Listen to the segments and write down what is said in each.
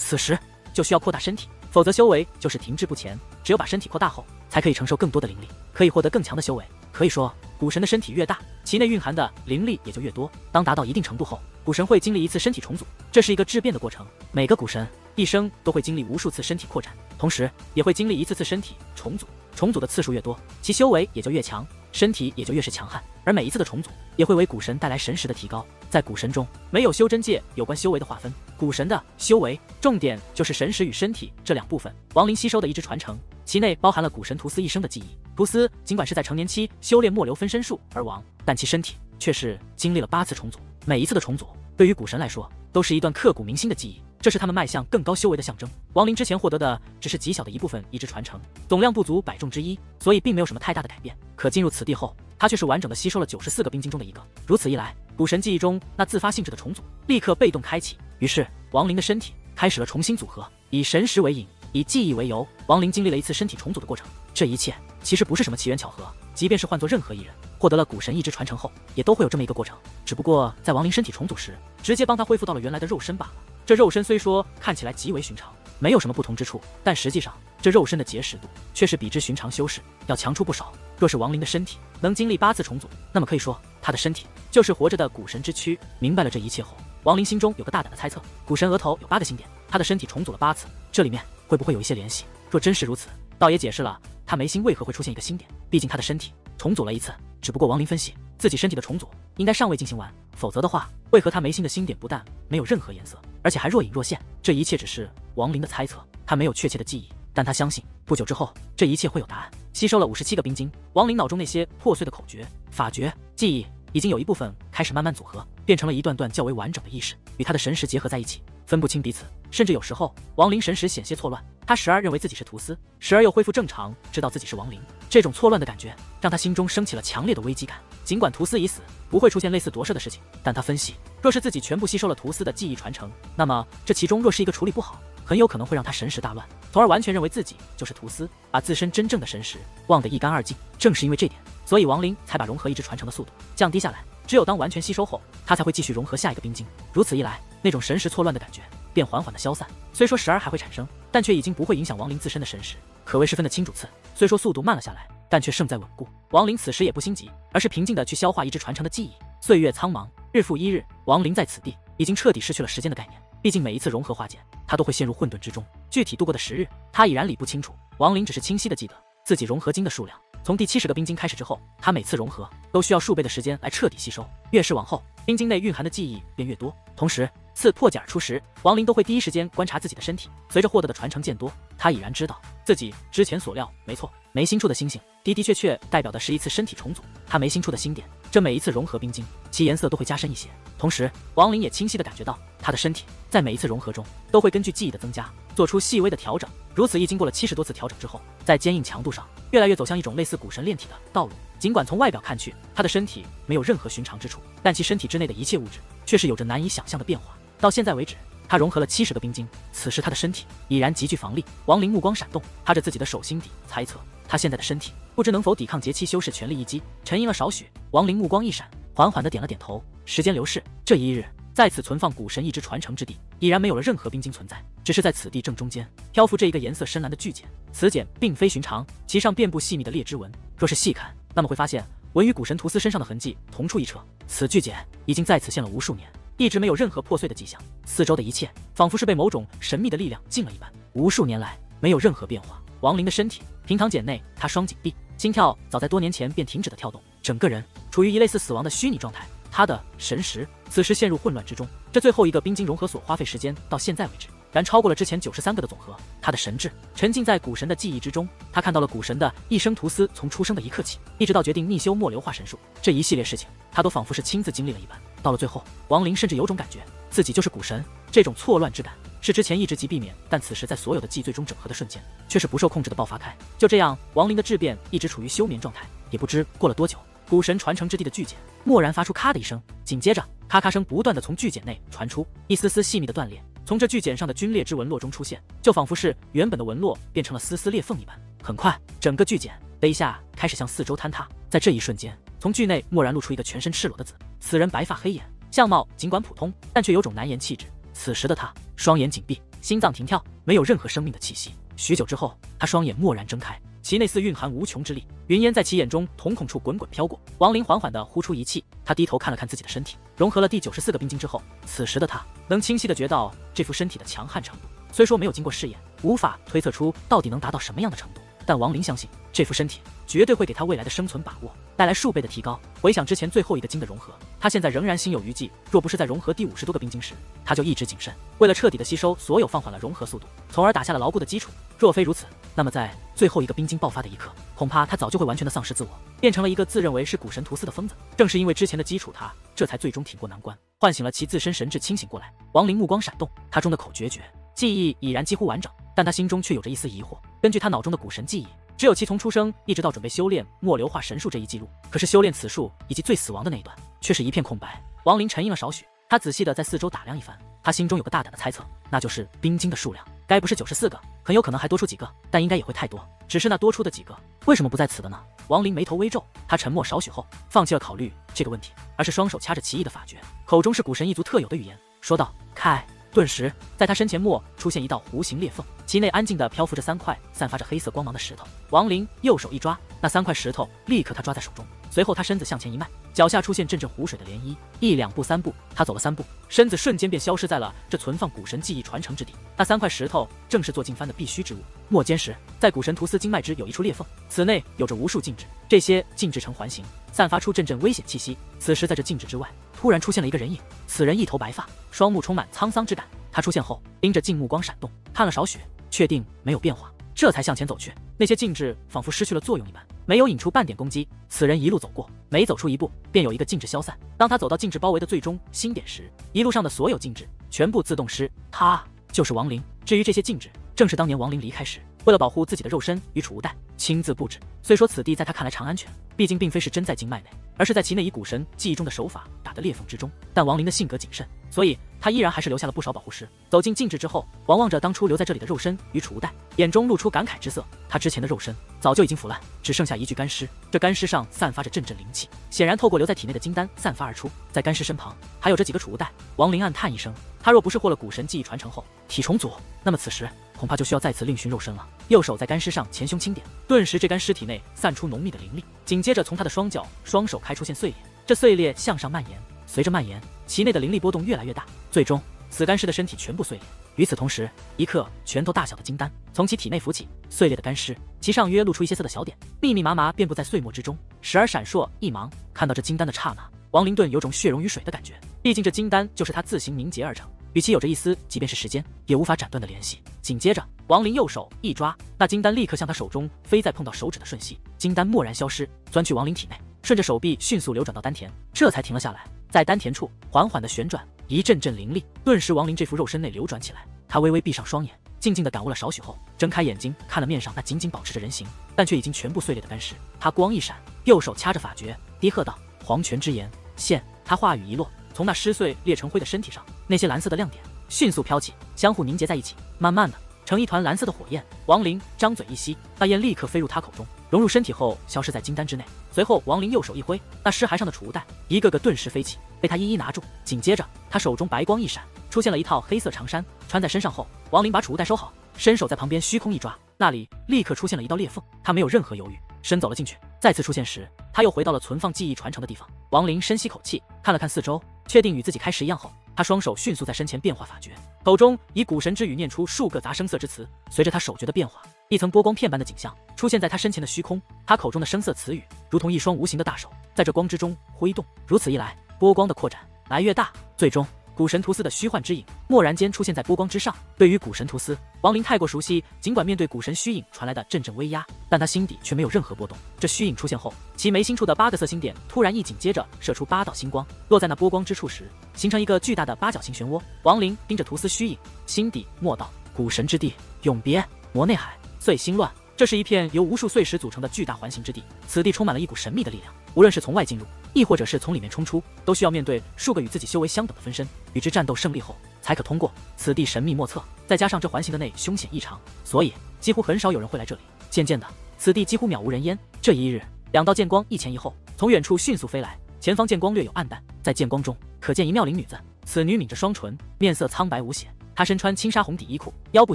此时就需要扩大身体，否则修为就是停滞不前。只有把身体扩大后，才可以承受更多的灵力，可以获得更强的修为。可以说，古神的身体越大，其内蕴含的灵力也就越多。当达到一定程度后，古神会经历一次身体重组，这是一个质变的过程。每个古神一生都会经历无数次身体扩展，同时也会经历一次次身体重组。重组的次数越多，其修为也就越强，身体也就越是强悍。而每一次的重组，也会为古神带来神识的提高。在古神中，没有修真界有关修为的划分，古神的修为重点就是神识与身体这两部分。亡灵吸收的一支传承，其内包含了古神图斯一生的记忆。图斯尽管是在成年期修炼末流分身术而亡，但其身体却是经历了八次重组。每一次的重组，对于古神来说，都是一段刻骨铭心的记忆。这是他们迈向更高修为的象征。亡灵之前获得的只是极小的一部分意志传承，总量不足百众之一，所以并没有什么太大的改变。可进入此地后，他却是完整的吸收了九十四个冰晶中的一个。如此一来，古神记忆中那自发性质的重组立刻被动开启。于是，亡灵的身体开始了重新组合，以神识为引，以记忆为由，亡灵经历了一次身体重组的过程。这一切其实不是什么奇缘巧合，即便是换做任何一人，获得了古神意志传承后，也都会有这么一个过程。只不过在亡灵身体重组时，直接帮他恢复到了原来的肉身罢了。这肉身虽说看起来极为寻常，没有什么不同之处，但实际上这肉身的结实度却是比之寻常修士要强出不少。若是亡灵的身体能经历八次重组，那么可以说他的身体就是活着的古神之躯。明白了这一切后，亡灵心中有个大胆的猜测：古神额头有八个星点，他的身体重组了八次，这里面会不会有一些联系？若真是如此，倒也解释了他眉心为何会出现一个星点。毕竟他的身体重组了一次，只不过王林分析自己身体的重组应该尚未进行完，否则的话，为何他眉心的星点不但没有任何颜色？而且还若隐若现，这一切只是王林的猜测，他没有确切的记忆，但他相信不久之后这一切会有答案。吸收了五十七个冰晶，王林脑中那些破碎的口诀、法诀、记忆，已经有一部分开始慢慢组合，变成了一段段较为完整的意识，与他的神识结合在一起，分不清彼此，甚至有时候亡灵神识险些错乱。他时而认为自己是图斯，时而又恢复正常，知道自己是亡灵。这种错乱的感觉让他心中升起了强烈的危机感。尽管图斯已死，不会出现类似夺舍的事情，但他分析，若是自己全部吸收了图斯的记忆传承，那么这其中若是一个处理不好，很有可能会让他神识大乱，从而完全认为自己就是图斯，把自身真正的神识忘得一干二净。正是因为这点，所以亡灵才把融合意志传承的速度降低下来。只有当完全吸收后，他才会继续融合下一个冰晶。如此一来，那种神识错乱的感觉便缓缓的消散。虽说时而还会产生，但却已经不会影响亡灵自身的神识，可谓十分的清主次。虽说速度慢了下来。但却胜在稳固。亡灵此时也不心急，而是平静的去消化一直传承的记忆。岁月苍茫，日复一日，亡灵在此地已经彻底失去了时间的概念。毕竟每一次融合化解，他都会陷入混沌之中。具体度过的时日，他已然理不清楚。亡灵只是清晰的记得自己融合金的数量。从第七十个冰晶开始之后，它每次融合都需要数倍的时间来彻底吸收。越是往后，冰晶内蕴含的记忆便越多。同时，次破茧而出时，亡灵都会第一时间观察自己的身体。随着获得的传承渐多，他已然知道自己之前所料没错。眉心处的星星的的确确代表的是一次身体重组。他眉心处的星点，这每一次融合冰晶，其颜色都会加深一些。同时，王林也清晰的感觉到他的身体在每一次融合中都会根据记忆的增加做出细微的调整。如此一经过了七十多次调整之后，在坚硬强度上越来越走向一种类似古神炼体的道路。尽管从外表看去，他的身体没有任何寻常之处，但其身体之内的一切物质却是有着难以想象的变化。到现在为止。他融合了七十个冰晶，此时他的身体已然极具防力。王林目光闪动，踏着自己的手心底猜测，他现在的身体不知能否抵抗劫期修士全力一击。沉吟了少许，王林目光一闪，缓缓的点了点头。时间流逝，这一日，在此存放古神意志传承之地，已然没有了任何冰晶存在，只是在此地正中间漂浮着一个颜色深蓝的巨茧。此茧并非寻常，其上遍布细密的裂枝纹，若是细看，那么会发现纹与古神图斯身上的痕迹同出一辙。此巨茧已经在此现了无数年。一直没有任何破碎的迹象，四周的一切仿佛是被某种神秘的力量禁了一般，无数年来没有任何变化。王林的身体平躺茧内，他双紧闭，心跳早在多年前便停止了跳动，整个人处于一类似死亡的虚拟状态。他的神识此时陷入混乱之中。这最后一个冰晶融合所花费时间到现在为止，然超过了之前九十三个的总和。他的神智沉浸在古神的记忆之中，他看到了古神的一生图斯从出生的一刻起，一直到决定逆修末流化神术这一系列事情，他都仿佛是亲自经历了一般。到了最后，王林甚至有种感觉，自己就是古神。这种错乱之感是之前一直极避免，但此时在所有的记最终整合的瞬间，却是不受控制的爆发开。就这样，亡灵的质变一直处于休眠状态。也不知过了多久，古神传承之地的巨茧蓦然发出咔的一声，紧接着咔咔声不断的从巨茧内传出，一丝丝细密的断裂从这巨茧上的皲裂之纹络中出现，就仿佛是原本的纹络变成了丝丝裂缝一般。很快，整个巨茧的一下开始向四周坍塌，在这一瞬间，从巨内蓦然露出一个全身赤裸的子。此人白发黑眼，相貌尽管普通，但却有种难言气质。此时的他，双眼紧闭，心脏停跳，没有任何生命的气息。许久之后，他双眼蓦然睁开，其内似蕴含无穷之力，云烟在其眼中瞳孔处滚滚飘过。王林缓缓地呼出一气，他低头看了看自己的身体，融合了第九十四个冰晶之后，此时的他能清晰地觉到这副身体的强悍程度。虽说没有经过试验，无法推测出到底能达到什么样的程度。但王林相信，这副身体绝对会给他未来的生存把握带来数倍的提高。回想之前最后一个晶的融合，他现在仍然心有余悸。若不是在融合第五十多个冰晶时，他就一直谨慎，为了彻底的吸收所有，放缓了融合速度，从而打下了牢固的基础。若非如此，那么在最后一个冰晶爆发的一刻，恐怕他早就会完全的丧失自我，变成了一个自认为是古神图司的疯子。正是因为之前的基础，他这才最终挺过难关，唤醒了其自身神智，清醒过来。王林目光闪动，他中的口诀诀记忆已然几乎完整，但他心中却有着一丝疑惑。根据他脑中的古神记忆，只有其从出生一直到准备修炼末流化神术这一记录，可是修炼此术以及最死亡的那一段却是一片空白。王林沉吟了少许，他仔细的在四周打量一番，他心中有个大胆的猜测，那就是冰晶的数量该不是九十四个，很有可能还多出几个，但应该也会太多。只是那多出的几个为什么不在此的呢？王林眉头微皱，他沉默少许后放弃了考虑这个问题，而是双手掐着奇异的法诀，口中是古神一族特有的语言，说道：“开。”顿时，在他身前末出现一道弧形裂缝，其内安静地漂浮着三块散发着黑色光芒的石头。王林右手一抓，那三块石头立刻他抓在手中。随后他身子向前一迈，脚下出现阵阵湖水的涟漪。一两步三步，他走了三步，身子瞬间便消失在了这存放古神记忆传承之地。那三块石头正是做镜幡的必须之物。末间时，在古神图司经脉之有一处裂缝，此内有着无数禁制，这些禁制成环形，散发出阵阵危险气息。此时，在这禁制之外，突然出现了一个人影。此人一头白发，双目充满沧桑之感。他出现后，盯着镜目光闪动，看了少许，确定没有变化，这才向前走去。那些禁制仿佛失去了作用一般，没有引出半点攻击。此人一路走过，每走出一步，便有一个禁制消散。当他走到禁制包围的最终心点时，一路上的所有禁制全部自动失。他就是亡灵。至于这些禁制，正是当年亡灵离开时。为了保护自己的肉身与储物袋，亲自布置。虽说此地在他看来常安全，毕竟并非是真在经脉内，而是在其内以古神记忆中的手法打的裂缝之中。但亡灵的性格谨慎，所以他依然还是留下了不少保护师。走进禁制之后，王望着当初留在这里的肉身与储物袋，眼中露出感慨之色。他之前的肉身早就已经腐烂，只剩下一具干尸。这干尸上散发着阵阵灵气，显然透过留在体内的金丹散发而出。在干尸身旁还有着几个储物袋。王林暗叹一声，他若不是获了古神记忆传承后体重组，那么此时。恐怕就需要再次另寻肉身了。右手在干尸上前胸轻点，顿时这干尸体内散出浓密的灵力，紧接着从他的双脚、双手开出现碎裂，这碎裂向上蔓延，随着蔓延，其内的灵力波动越来越大，最终此干尸的身体全部碎裂。与此同时，一颗拳头大小的金丹从其体内浮起，碎裂的干尸，其上约露出一些色的小点，密密麻麻遍布在碎末之中，时而闪烁一芒。看到这金丹的刹那，王灵顿有种血溶于水的感觉，毕竟这金丹就是他自行凝结而成。与其有着一丝，即便是时间也无法斩断的联系。紧接着，王林右手一抓，那金丹立刻向他手中飞，在碰到手指的瞬息，金丹蓦然消失，钻去王林体内，顺着手臂迅速流转到丹田，这才停了下来。在丹田处缓缓的旋转，一阵阵灵力顿时王林这副肉身内流转起来。他微微闭上双眼，静静的感悟了少许后，睁开眼睛看了面上那仅仅保持着人形，但却已经全部碎裂的干尸。他光一闪，右手掐着法诀，低喝道：“黄泉之炎现。”他话语一落。从那撕碎裂成灰的身体上，那些蓝色的亮点迅速飘起，相互凝结在一起，慢慢的成一团蓝色的火焰。王林张嘴一吸，那烟立刻飞入他口中，融入身体后消失在金丹之内。随后，王林右手一挥，那尸骸上的储物袋一个个顿时飞起，被他一一拿住。紧接着，他手中白光一闪，出现了一套黑色长衫，穿在身上后，王林把储物袋收好，伸手在旁边虚空一抓，那里立刻出现了一道裂缝。他没有任何犹豫，伸走了进去。再次出现时，他又回到了存放记忆传承的地方。王林深吸口气，看了看四周。确定与自己开始一样后，他双手迅速在身前变化法诀，口中以古神之语念出数个杂声色之词。随着他手诀的变化，一层波光片般的景象出现在他身前的虚空。他口中的声色词语，如同一双无形的大手，在这光之中挥动。如此一来，波光的扩展来越大，最终。古神图斯的虚幻之影，蓦然间出现在波光之上。对于古神图斯，王林太过熟悉，尽管面对古神虚影传来的阵阵威压，但他心底却没有任何波动。这虚影出现后，其眉心处的八个色星点突然一紧，接着射出八道星光，落在那波光之处时，形成一个巨大的八角形漩涡。王林盯着图斯虚影，心底默道：古神之地，永别魔内海，碎星乱。这是一片由无数碎石组成的巨大环形之地，此地充满了一股神秘的力量。无论是从外进入，亦或者是从里面冲出，都需要面对数个与自己修为相等的分身，与之战斗胜利后才可通过。此地神秘莫测，再加上这环形的内凶险异常，所以几乎很少有人会来这里。渐渐的，此地几乎渺无人烟。这一日，两道剑光一前一后，从远处迅速飞来，前方剑光略有暗淡，在剑光中可见一妙龄女子。此女抿着双唇，面色苍白无血。他身穿轻纱红底衣裤，腰部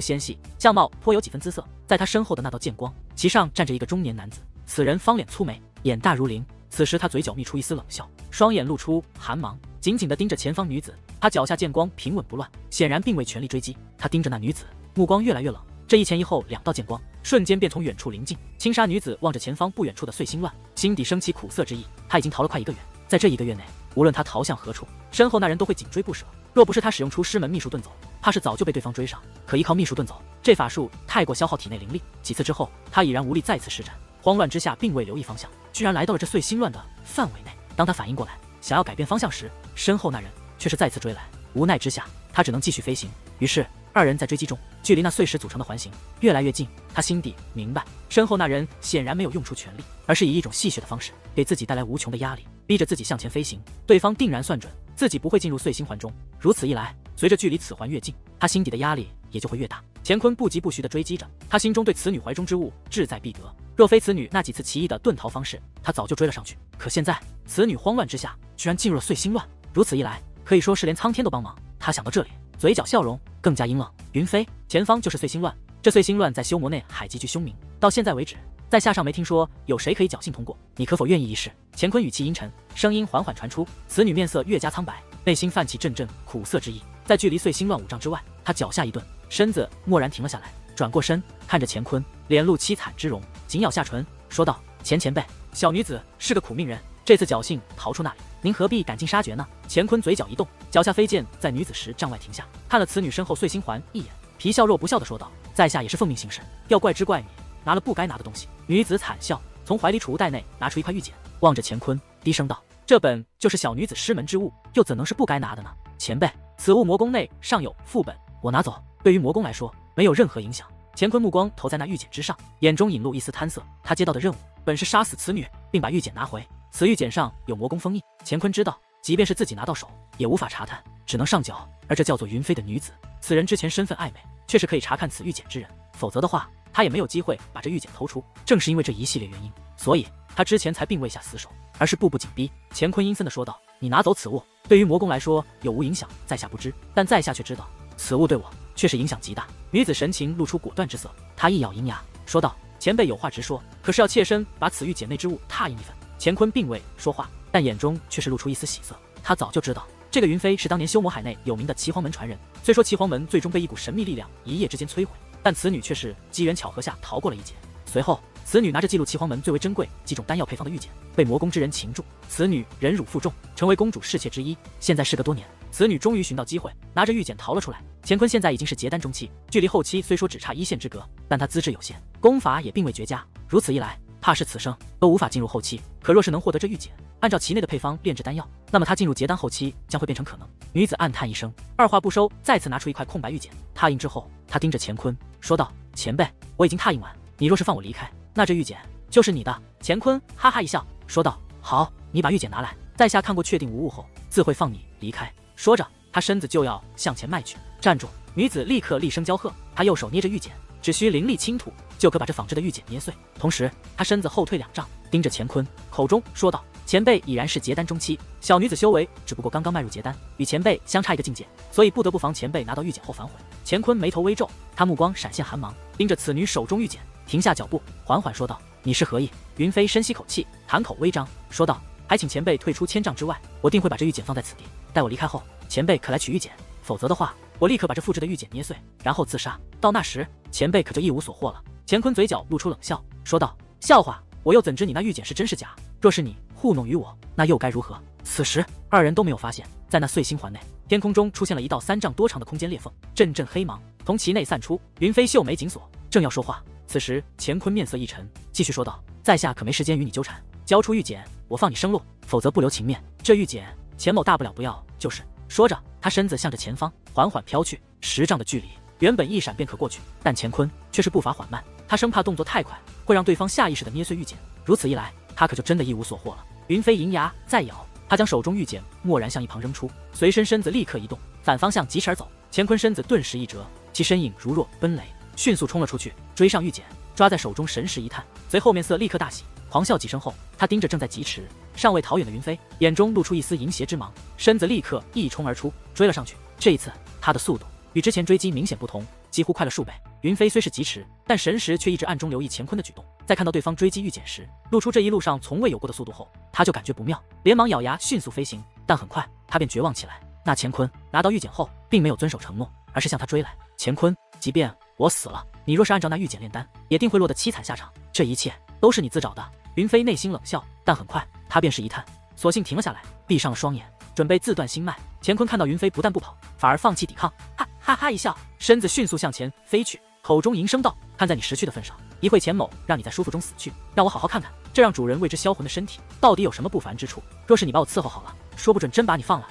纤细，相貌颇有几分姿色。在他身后的那道剑光，其上站着一个中年男子。此人方脸粗眉，眼大如灵。此时他嘴角眯出一丝冷笑，双眼露出寒芒，紧紧地盯着前方女子。他脚下剑光平稳不乱，显然并未全力追击。他盯着那女子，目光越来越冷。这一前一后两道剑光，瞬间便从远处临近。轻纱女子望着前方不远处的碎星乱，心底升起苦涩之意。她已经逃了快一个月，在这一个月内，无论她逃向何处，身后那人都会紧追不舍。若不是他使用出师门秘术遁走，怕是早就被对方追上。可依靠秘术遁走这法术，太过消耗体内灵力，几次之后，他已然无力再次施展。慌乱之下，并未留意方向，居然来到了这碎星乱的范围内。当他反应过来，想要改变方向时，身后那人却是再次追来。无奈之下，他只能继续飞行。于是。二人在追击中，距离那碎石组成的环形越来越近。他心底明白，身后那人显然没有用出全力，而是以一种戏谑的方式给自己带来无穷的压力，逼着自己向前飞行。对方定然算准自己不会进入碎星环中，如此一来，随着距离此环越近，他心底的压力也就会越大。乾坤不疾不徐地追击着，他心中对此女怀中之物志在必得。若非此女那几次奇异的遁逃方式，他早就追了上去。可现在，此女慌乱之下，居然进入了碎星乱，如此一来，可以说是连苍天都帮忙。他想到这里。嘴角笑容更加阴冷。云飞，前方就是碎星乱。这碎星乱在修魔内海极具凶名，到现在为止，在下尚没听说有谁可以侥幸通过。你可否愿意一试？乾坤语气阴沉，声音缓缓传出。此女面色越加苍白，内心泛起阵阵苦涩之意。在距离碎星乱五丈之外，她脚下一顿，身子蓦然停了下来，转过身看着乾坤，脸露凄惨之容，紧咬下唇，说道：“钱前辈，小女子是个苦命人。”这次侥幸逃出那里，您何必赶尽杀绝呢？乾坤嘴角一动，脚下飞剑在女子十丈外停下，看了此女身后碎星环一眼，皮笑肉不笑的说道：“在下也是奉命行事，要怪只怪你拿了不该拿的东西。”女子惨笑，从怀里储物袋内拿出一块玉简，望着乾坤，低声道：“这本就是小女子师门之物，又怎能是不该拿的呢？前辈，此物魔宫内尚有副本，我拿走，对于魔宫来说没有任何影响。”乾坤目光投在那玉简之上，眼中引露一丝贪色。他接到的任务本是杀死此女，并把玉简拿回。此玉简上有魔宫封印，乾坤知道，即便是自己拿到手，也无法查探，只能上缴。而这叫做云飞的女子，此人之前身份暧昧，却是可以查看此玉简之人，否则的话，他也没有机会把这玉简偷出。正是因为这一系列原因，所以他之前才并未下死手，而是步步紧逼。乾坤阴森的说道：“你拿走此物，对于魔宫来说有无影响，在下不知，但在下却知道，此物对我却是影响极大。”女子神情露出果断之色，她一咬银牙，说道：“前辈有话直说，可是要妾身把此玉简内之物拓印一份。”乾坤并未说话，但眼中却是露出一丝喜色。他早就知道，这个云飞是当年修魔海内有名的岐黄门传人。虽说岐黄门最终被一股神秘力量一夜之间摧毁，但此女却是机缘巧合下逃过了一劫。随后，此女拿着记录岐黄门最为珍贵几种丹药配方的玉简，被魔宫之人擒住。此女忍辱负重，成为公主侍妾之一。现在事隔多年，此女终于寻到机会，拿着玉简逃了出来。乾坤现在已经是结丹中期，距离后期虽说只差一线之隔，但他资质有限，功法也并未绝佳。如此一来，怕是此生都无法进入后期。可若是能获得这玉简，按照其内的配方炼制丹药，那么他进入结丹后期将会变成可能。女子暗叹一声，二话不收，再次拿出一块空白玉简，拓印之后，她盯着乾坤说道：“前辈，我已经拓印完，你若是放我离开，那这玉简就是你的。”乾坤哈哈一笑，说道：“好，你把玉简拿来，在下看过，确定无误后，自会放你离开。”说着，他身子就要向前迈去。站住！女子立刻厉声娇喝，她右手捏着玉简。只需灵力倾吐，就可把这仿制的玉简捏碎。同时，他身子后退两丈，盯着乾坤，口中说道：“前辈已然是结丹中期，小女子修为只不过刚刚迈入结丹，与前辈相差一个境界，所以不得不防前辈拿到玉简后反悔。”乾坤眉头微皱，他目光闪现寒芒，盯着此女手中玉简，停下脚步，缓缓说道：“你是何意？”云飞深吸口气，谈口微张，说道：“还请前辈退出千丈之外，我定会把这玉简放在此地。待我离开后，前辈可来取玉简，否则的话。”我立刻把这复制的玉简捏碎，然后自杀。到那时，前辈可就一无所获了。乾坤嘴角露出冷笑，说道：“笑话，我又怎知你那玉简是真是假？若是你糊弄于我，那又该如何？”此时，二人都没有发现，在那碎星环内，天空中出现了一道三丈多长的空间裂缝，阵阵黑芒从其内散出。云飞秀眉紧锁，正要说话，此时乾坤面色一沉，继续说道：“在下可没时间与你纠缠，交出玉简，我放你生路；否则不留情面。这玉简，钱某大不了不要，就是。”说着，他身子向着前方缓缓飘去，十丈的距离，原本一闪便可过去，但乾坤却是步伐缓慢，他生怕动作太快会让对方下意识的捏碎玉简，如此一来，他可就真的一无所获了。云飞银牙再咬，他将手中玉简蓦然向一旁扔出，随身身子立刻移动，反方向疾驰而走。乾坤身子顿时一折，其身影如若奔雷，迅速冲了出去，追上玉简，抓在手中神识一探，随后面色立刻大喜。狂笑几声后，他盯着正在疾驰、尚未逃远的云飞，眼中露出一丝淫邪之芒，身子立刻一冲而出，追了上去。这一次，他的速度与之前追击明显不同，几乎快了数倍。云飞虽是疾驰，但神识却一直暗中留意乾坤的举动。在看到对方追击玉简时，露出这一路上从未有过的速度后，他就感觉不妙，连忙咬牙迅速飞行。但很快他便绝望起来。那乾坤拿到玉简后，并没有遵守承诺，而是向他追来。乾坤，即便我死了，你若是按照那玉简炼丹，也定会落得凄惨下场。这一切都是你自找的。云飞内心冷笑，但很快他便是一叹，索性停了下来，闭上了双眼，准备自断心脉。乾坤看到云飞不但不跑，反而放弃抵抗，哈哈哈一笑，身子迅速向前飞去，口中吟声道：“看在你识趣的份上，一会钱某让你在舒服中死去，让我好好看看，这让主人为之销魂的身体到底有什么不凡之处。若是你把我伺候好了，说不准真把你放了。”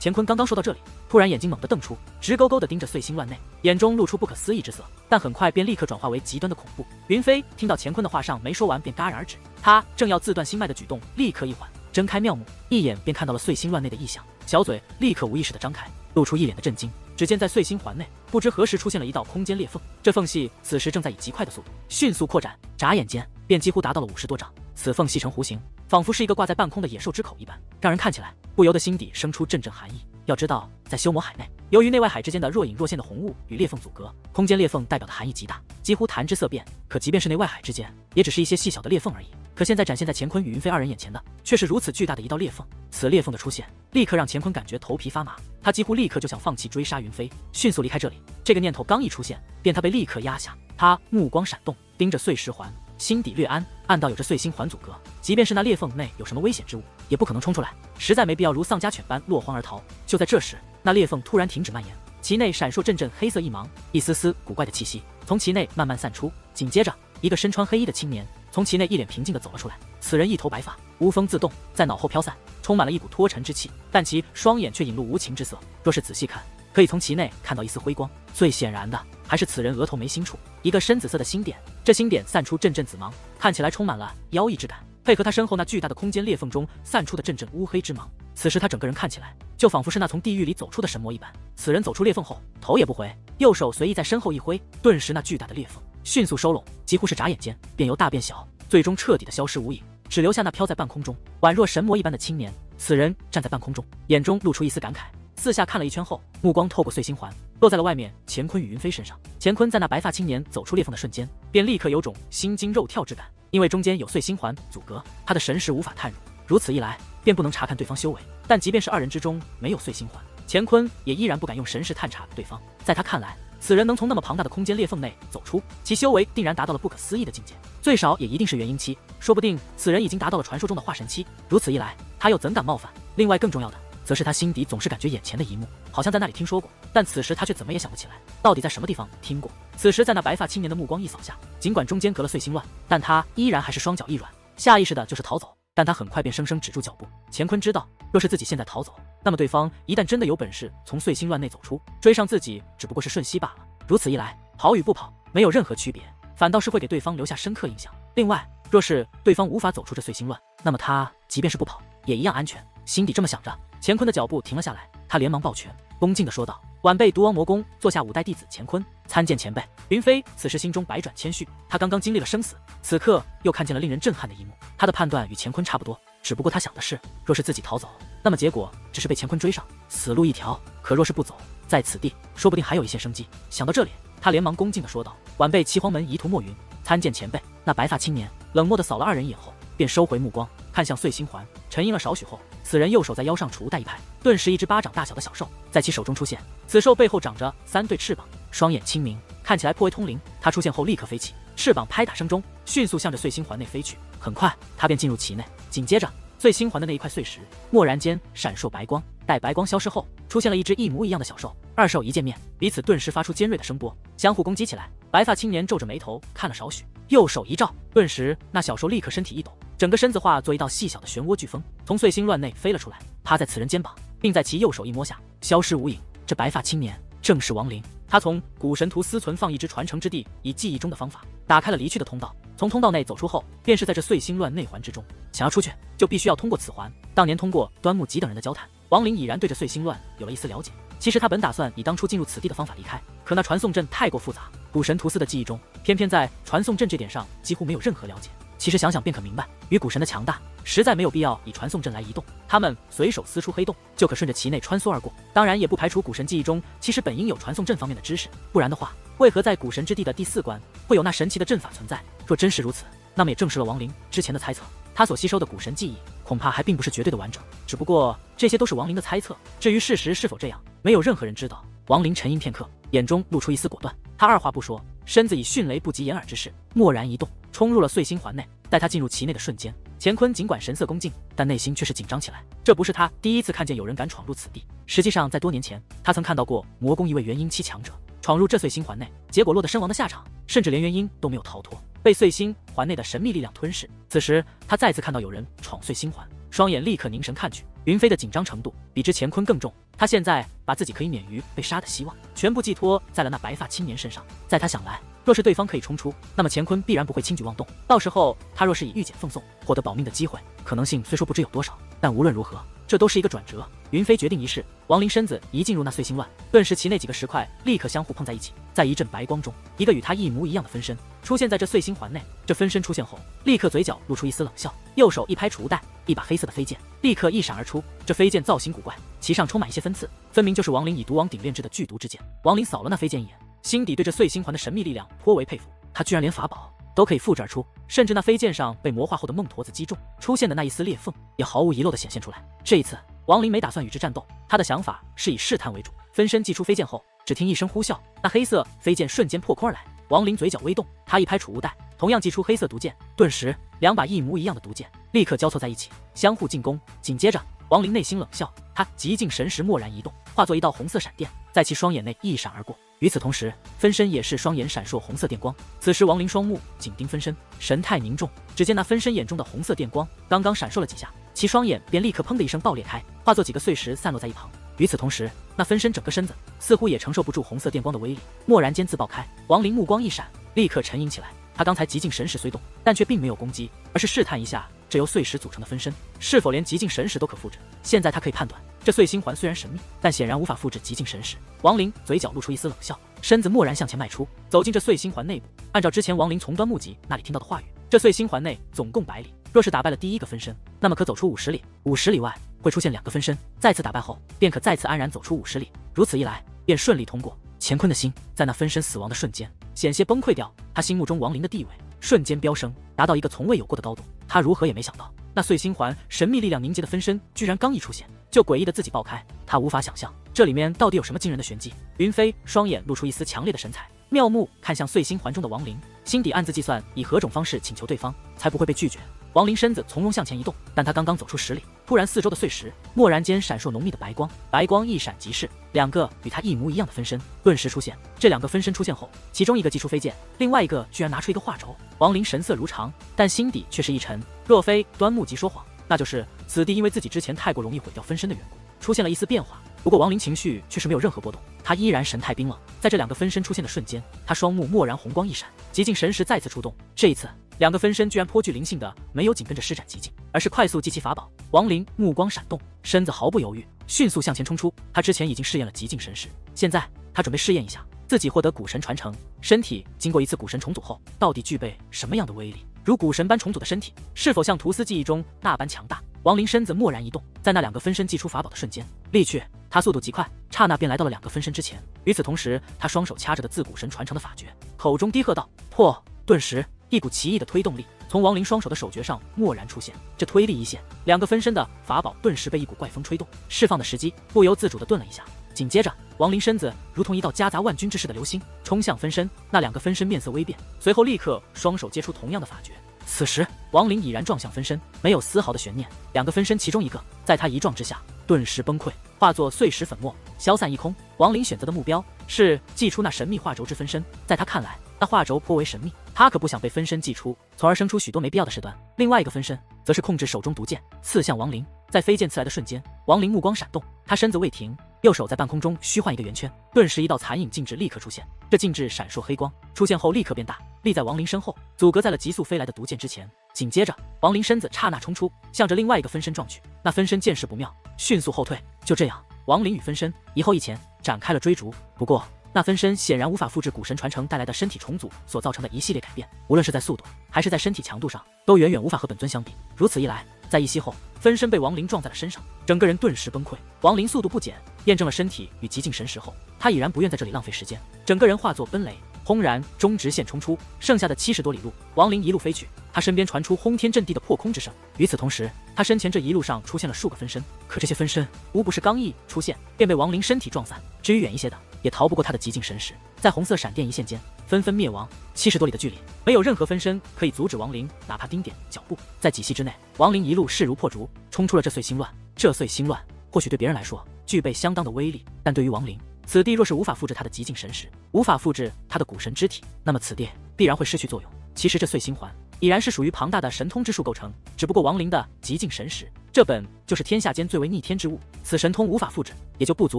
乾坤刚刚说到这里，突然眼睛猛地瞪出，直勾勾地盯着碎星乱内，眼中露出不可思议之色，但很快便立刻转化为极端的恐怖。云飞听到乾坤的话上没说完，便戛然而止，他正要自断心脉的举动立刻一缓。睁开妙目，一眼便看到了碎星乱内的异象，小嘴立刻无意识的张开，露出一脸的震惊。只见在碎星环内，不知何时出现了一道空间裂缝，这缝隙此时正在以极快的速度迅速扩展，眨眼间便几乎达到了五十多丈。此缝隙成弧形，仿佛是一个挂在半空的野兽之口一般，让人看起来不由得心底生出阵阵寒意。要知道，在修魔海内，由于内外海之间的若隐若现的红雾与裂缝阻隔，空间裂缝代表的含义极大，几乎谈之色变。可即便是内外海之间，也只是一些细小的裂缝而已。可现在展现在乾坤与云飞二人眼前的，却是如此巨大的一道裂缝。此裂缝的出现，立刻让乾坤感觉头皮发麻。他几乎立刻就想放弃追杀云飞，迅速离开这里。这个念头刚一出现，便他被立刻压下。他目光闪动，盯着碎石环，心底略安，暗道有着碎星环阻隔，即便是那裂缝内有什么危险之物，也不可能冲出来。实在没必要如丧家犬般落荒而逃。就在这时，那裂缝突然停止蔓延，其内闪烁阵阵黑色一芒，一丝丝古怪的气息从其内慢慢散出。紧接着，一个身穿黑衣的青年。从其内一脸平静地走了出来，此人一头白发，无风自动，在脑后飘散，充满了一股脱尘之气，但其双眼却隐露无情之色。若是仔细看，可以从其内看到一丝辉光。最显然的，还是此人额头眉心处一个深紫色的星点，这星点散出阵阵紫芒，看起来充满了妖异之感，配合他身后那巨大的空间裂缝中散出的阵阵乌黑之芒，此时他整个人看起来就仿佛是那从地狱里走出的神魔一般。此人走出裂缝后，头也不回，右手随意在身后一挥，顿时那巨大的裂缝。迅速收拢，几乎是眨眼间便由大变小，最终彻底的消失无影，只留下那飘在半空中宛若神魔一般的青年。此人站在半空中，眼中露出一丝感慨，四下看了一圈后，目光透过碎星环，落在了外面乾坤与云飞身上。乾坤在那白发青年走出裂缝的瞬间，便立刻有种心惊肉跳之感，因为中间有碎星环阻隔，他的神识无法探入，如此一来便不能查看对方修为。但即便是二人之中没有碎星环，乾坤也依然不敢用神识探查对方。在他看来。此人能从那么庞大的空间裂缝内走出，其修为定然达到了不可思议的境界，最少也一定是元婴期，说不定此人已经达到了传说中的化神期。如此一来，他又怎敢冒犯？另外，更重要的，则是他心底总是感觉眼前的一幕好像在那里听说过，但此时他却怎么也想不起来，到底在什么地方听过。此时，在那白发青年的目光一扫下，尽管中间隔了碎星乱，但他依然还是双脚一软，下意识的就是逃走。但他很快便生生止住脚步。乾坤知道，若是自己现在逃走，那么对方一旦真的有本事从碎星乱内走出，追上自己只不过是瞬息罢了。如此一来，跑与不跑没有任何区别，反倒是会给对方留下深刻印象。另外，若是对方无法走出这碎星乱，那么他即便是不跑，也一样安全。心底这么想着，乾坤的脚步停了下来，他连忙抱拳，恭敬地说道。晚辈毒王魔宫坐下五代弟子乾坤参见前辈。云飞此时心中百转千绪，他刚刚经历了生死，此刻又看见了令人震撼的一幕。他的判断与乾坤差不多，只不过他想的是，若是自己逃走，那么结果只是被乾坤追上，死路一条。可若是不走，在此地说不定还有一线生机。想到这里，他连忙恭敬地说道：“晚辈七荒门遗徒莫云参见前辈。”那白发青年冷漠地扫了二人一眼后，便收回目光，看向碎星环，沉吟了少许后。此人右手在腰上杵带一拍，顿时一只巴掌大小的小兽在其手中出现。此兽背后长着三对翅膀，双眼清明，看起来颇为通灵。它出现后立刻飞起，翅膀拍打声中，迅速向着碎星环内飞去。很快，它便进入其内。紧接着，碎星环的那一块碎石蓦然间闪烁白光，待白光消失后，出现了一只一模一样的小兽。二兽一见面，彼此顿时发出尖锐的声波，相互攻击起来。白发青年皱着眉头看了少许，右手一照，顿时那小兽立刻身体一抖。整个身子化作一道细小的漩涡飓风，从碎星乱内飞了出来，趴在此人肩膀，并在其右手一摸下，消失无影。这白发青年正是亡灵，他从古神图私存放一只传承之地，以记忆中的方法打开了离去的通道。从通道内走出后，便是在这碎星乱内环之中。想要出去，就必须要通过此环。当年通过端木吉等人的交谈，亡灵已然对这碎星乱有了一丝了解。其实他本打算以当初进入此地的方法离开，可那传送阵太过复杂，古神图斯的记忆中偏偏在传送阵这点上几乎没有任何了解。其实想想便可明白，与古神的强大，实在没有必要以传送阵来移动。他们随手撕出黑洞，就可顺着其内穿梭而过。当然，也不排除古神记忆中其实本应有传送阵方面的知识，不然的话，为何在古神之地的第四关会有那神奇的阵法存在？若真是如此，那么也证实了王林之前的猜测。他所吸收的古神记忆，恐怕还并不是绝对的完整。只不过这些都是王林的猜测，至于事实是否这样，没有任何人知道。王林沉吟片刻，眼中露出一丝果断。他二话不说，身子以迅雷不及掩耳之势，蓦然移动，冲入了碎星环内。待他进入其内的瞬间，乾坤尽管神色恭敬，但内心却是紧张起来。这不是他第一次看见有人敢闯入此地。实际上，在多年前，他曾看到过魔宫一位元婴期强者闯入这碎星环内，结果落得身亡的下场，甚至连元婴都没有逃脱。被碎星环内的神秘力量吞噬。此时，他再次看到有人闯碎星环，双眼立刻凝神看去。云飞的紧张程度比之乾坤更重。他现在把自己可以免于被杀的希望，全部寄托在了那白发青年身上。在他想来，若是对方可以冲出，那么乾坤必然不会轻举妄动。到时候，他若是以御姐奉送获得保命的机会，可能性虽说不知有多少，但无论如何。这都是一个转折。云飞决定一试，王林身子一进入那碎星乱，顿时其内几个石块立刻相互碰在一起，在一阵白光中，一个与他一模一样的分身出现在这碎星环内。这分身出现后，立刻嘴角露出一丝冷笑，右手一拍储物袋，一把黑色的飞剑立刻一闪而出。这飞剑造型古怪，其上充满一些分刺，分明就是王林以毒王鼎炼制的剧毒之剑。王林扫了那飞剑一眼，心底对这碎星环的神秘力量颇为佩服。他居然连法宝。都可以复制而出，甚至那飞剑上被魔化后的孟驼子击中出现的那一丝裂缝，也毫无遗漏的显现出来。这一次，王林没打算与之战斗，他的想法是以试探为主。分身祭出飞剑后，只听一声呼啸，那黑色飞剑瞬间破空而来。王林嘴角微动，他一拍储物袋，同样祭出黑色毒剑，顿时两把一模一样的毒剑立刻交错在一起，相互进攻。紧接着，王林内心冷笑，他极尽神识，蓦然移动，化作一道红色闪电，在其双眼内一闪而过。与此同时，分身也是双眼闪烁红色电光。此时，王林双目紧盯分身，神态凝重。只见那分身眼中的红色电光刚刚闪烁了几下，其双眼便立刻砰的一声爆裂开，化作几个碎石散落在一旁。与此同时，那分身整个身子似乎也承受不住红色电光的威力，蓦然间自爆开。王林目光一闪，立刻沉吟起来。他刚才极尽神识虽动，但却并没有攻击，而是试探一下这由碎石组成的分身是否连极尽神识都可复制。现在他可以判断。这碎星环虽然神秘，但显然无法复制极尽神识。王林嘴角露出一丝冷笑，身子蓦然向前迈出，走进这碎星环内部。按照之前王林从端木集那里听到的话语，这碎星环内总共百里，若是打败了第一个分身，那么可走出五十里。五十里外会出现两个分身，再次打败后，便可再次安然走出五十里。如此一来，便顺利通过。乾坤的心在那分身死亡的瞬间，险些崩溃掉。他心目中王林的地位瞬间飙升，达到一个从未有过的高度。他如何也没想到，那碎星环神秘力量凝结的分身，居然刚一出现。就诡异的自己爆开，他无法想象这里面到底有什么惊人的玄机。云飞双眼露出一丝强烈的神采，妙目看向碎星环中的亡灵，心底暗自计算以何种方式请求对方才不会被拒绝。王林身子从容向前移动，但他刚刚走出十里，突然四周的碎石蓦然间闪烁浓密的白光，白光一闪即逝，两个与他一模一样的分身顿时出现。这两个分身出现后，其中一个祭出飞剑，另外一个居然拿出一个画轴。王林神色如常，但心底却是一沉。若非端木即说谎。那就是此地因为自己之前太过容易毁掉分身的缘故，出现了一丝变化。不过王林情绪却是没有任何波动，他依然神态冰冷。在这两个分身出现的瞬间，他双目蓦然红光一闪，极尽神识再次出动。这一次，两个分身居然颇具灵性的没有紧跟着施展极境，而是快速祭起法宝。王林目光闪动，身子毫不犹豫，迅速向前冲出。他之前已经试验了极境神识，现在他准备试验一下自己获得古神传承，身体经过一次古神重组后，到底具备什么样的威力。如古神般重组的身体，是否像图斯记忆中那般强大？王林身子蓦然一动，在那两个分身祭出法宝的瞬间，力去，他速度极快，刹那便来到了两个分身之前。与此同时，他双手掐着的自古神传承的法诀，口中低喝道：“破！”顿时，一股奇异的推动力从王林双手的手诀上蓦然出现。这推力一现，两个分身的法宝顿时被一股怪风吹动，释放的时机不由自主地顿了一下。紧接着，王林身子如同一道夹杂万钧之势的流星，冲向分身。那两个分身面色微变，随后立刻双手接出同样的法诀。此时，王林已然撞向分身，没有丝毫的悬念。两个分身其中一个，在他一撞之下，顿时崩溃，化作碎石粉末，消散一空。王林选择的目标是祭出那神秘画轴之分身，在他看来，那画轴颇为神秘，他可不想被分身祭出，从而生出许多没必要的事端。另外一个分身，则是控制手中毒剑，刺向王林。在飞剑刺来的瞬间，王林目光闪动，他身子未停，右手在半空中虚幻一个圆圈，顿时一道残影静止立刻出现。这静止闪烁黑光，出现后立刻变大，立在王林身后，阻隔在了急速飞来的毒剑之前。紧接着，王林身子刹那冲出，向着另外一个分身撞去。那分身见势不妙，迅速后退。就这样，王林与分身一后一前展开了追逐。不过，那分身显然无法复制古神传承带来的身体重组所造成的一系列改变，无论是在速度还是在身体强度上，都远远无法和本尊相比。如此一来，在一息后，分身被亡灵撞在了身上，整个人顿时崩溃。亡灵速度不减，验证了身体与极境神识后，他已然不愿在这里浪费时间，整个人化作奔雷。轰然，中直线冲出，剩下的七十多里路，亡灵一路飞去，他身边传出轰天震地的破空之声。与此同时，他身前这一路上出现了数个分身，可这些分身无不是刚一出现便被亡灵身体撞散。至于远一些的，也逃不过他的极境神识，在红色闪电一线间纷纷灭亡。七十多里的距离，没有任何分身可以阻止亡灵，哪怕丁点脚步。在几息之内，亡灵一路势如破竹，冲出了这碎星乱。这碎星乱或许对别人来说具备相当的威力，但对于亡灵。此地若是无法复制他的极境神识，无法复制他的古神之体，那么此地必然会失去作用。其实这碎星环已然是属于庞大的神通之术构成，只不过亡灵的极境神识，这本就是天下间最为逆天之物，此神通无法复制，也就不足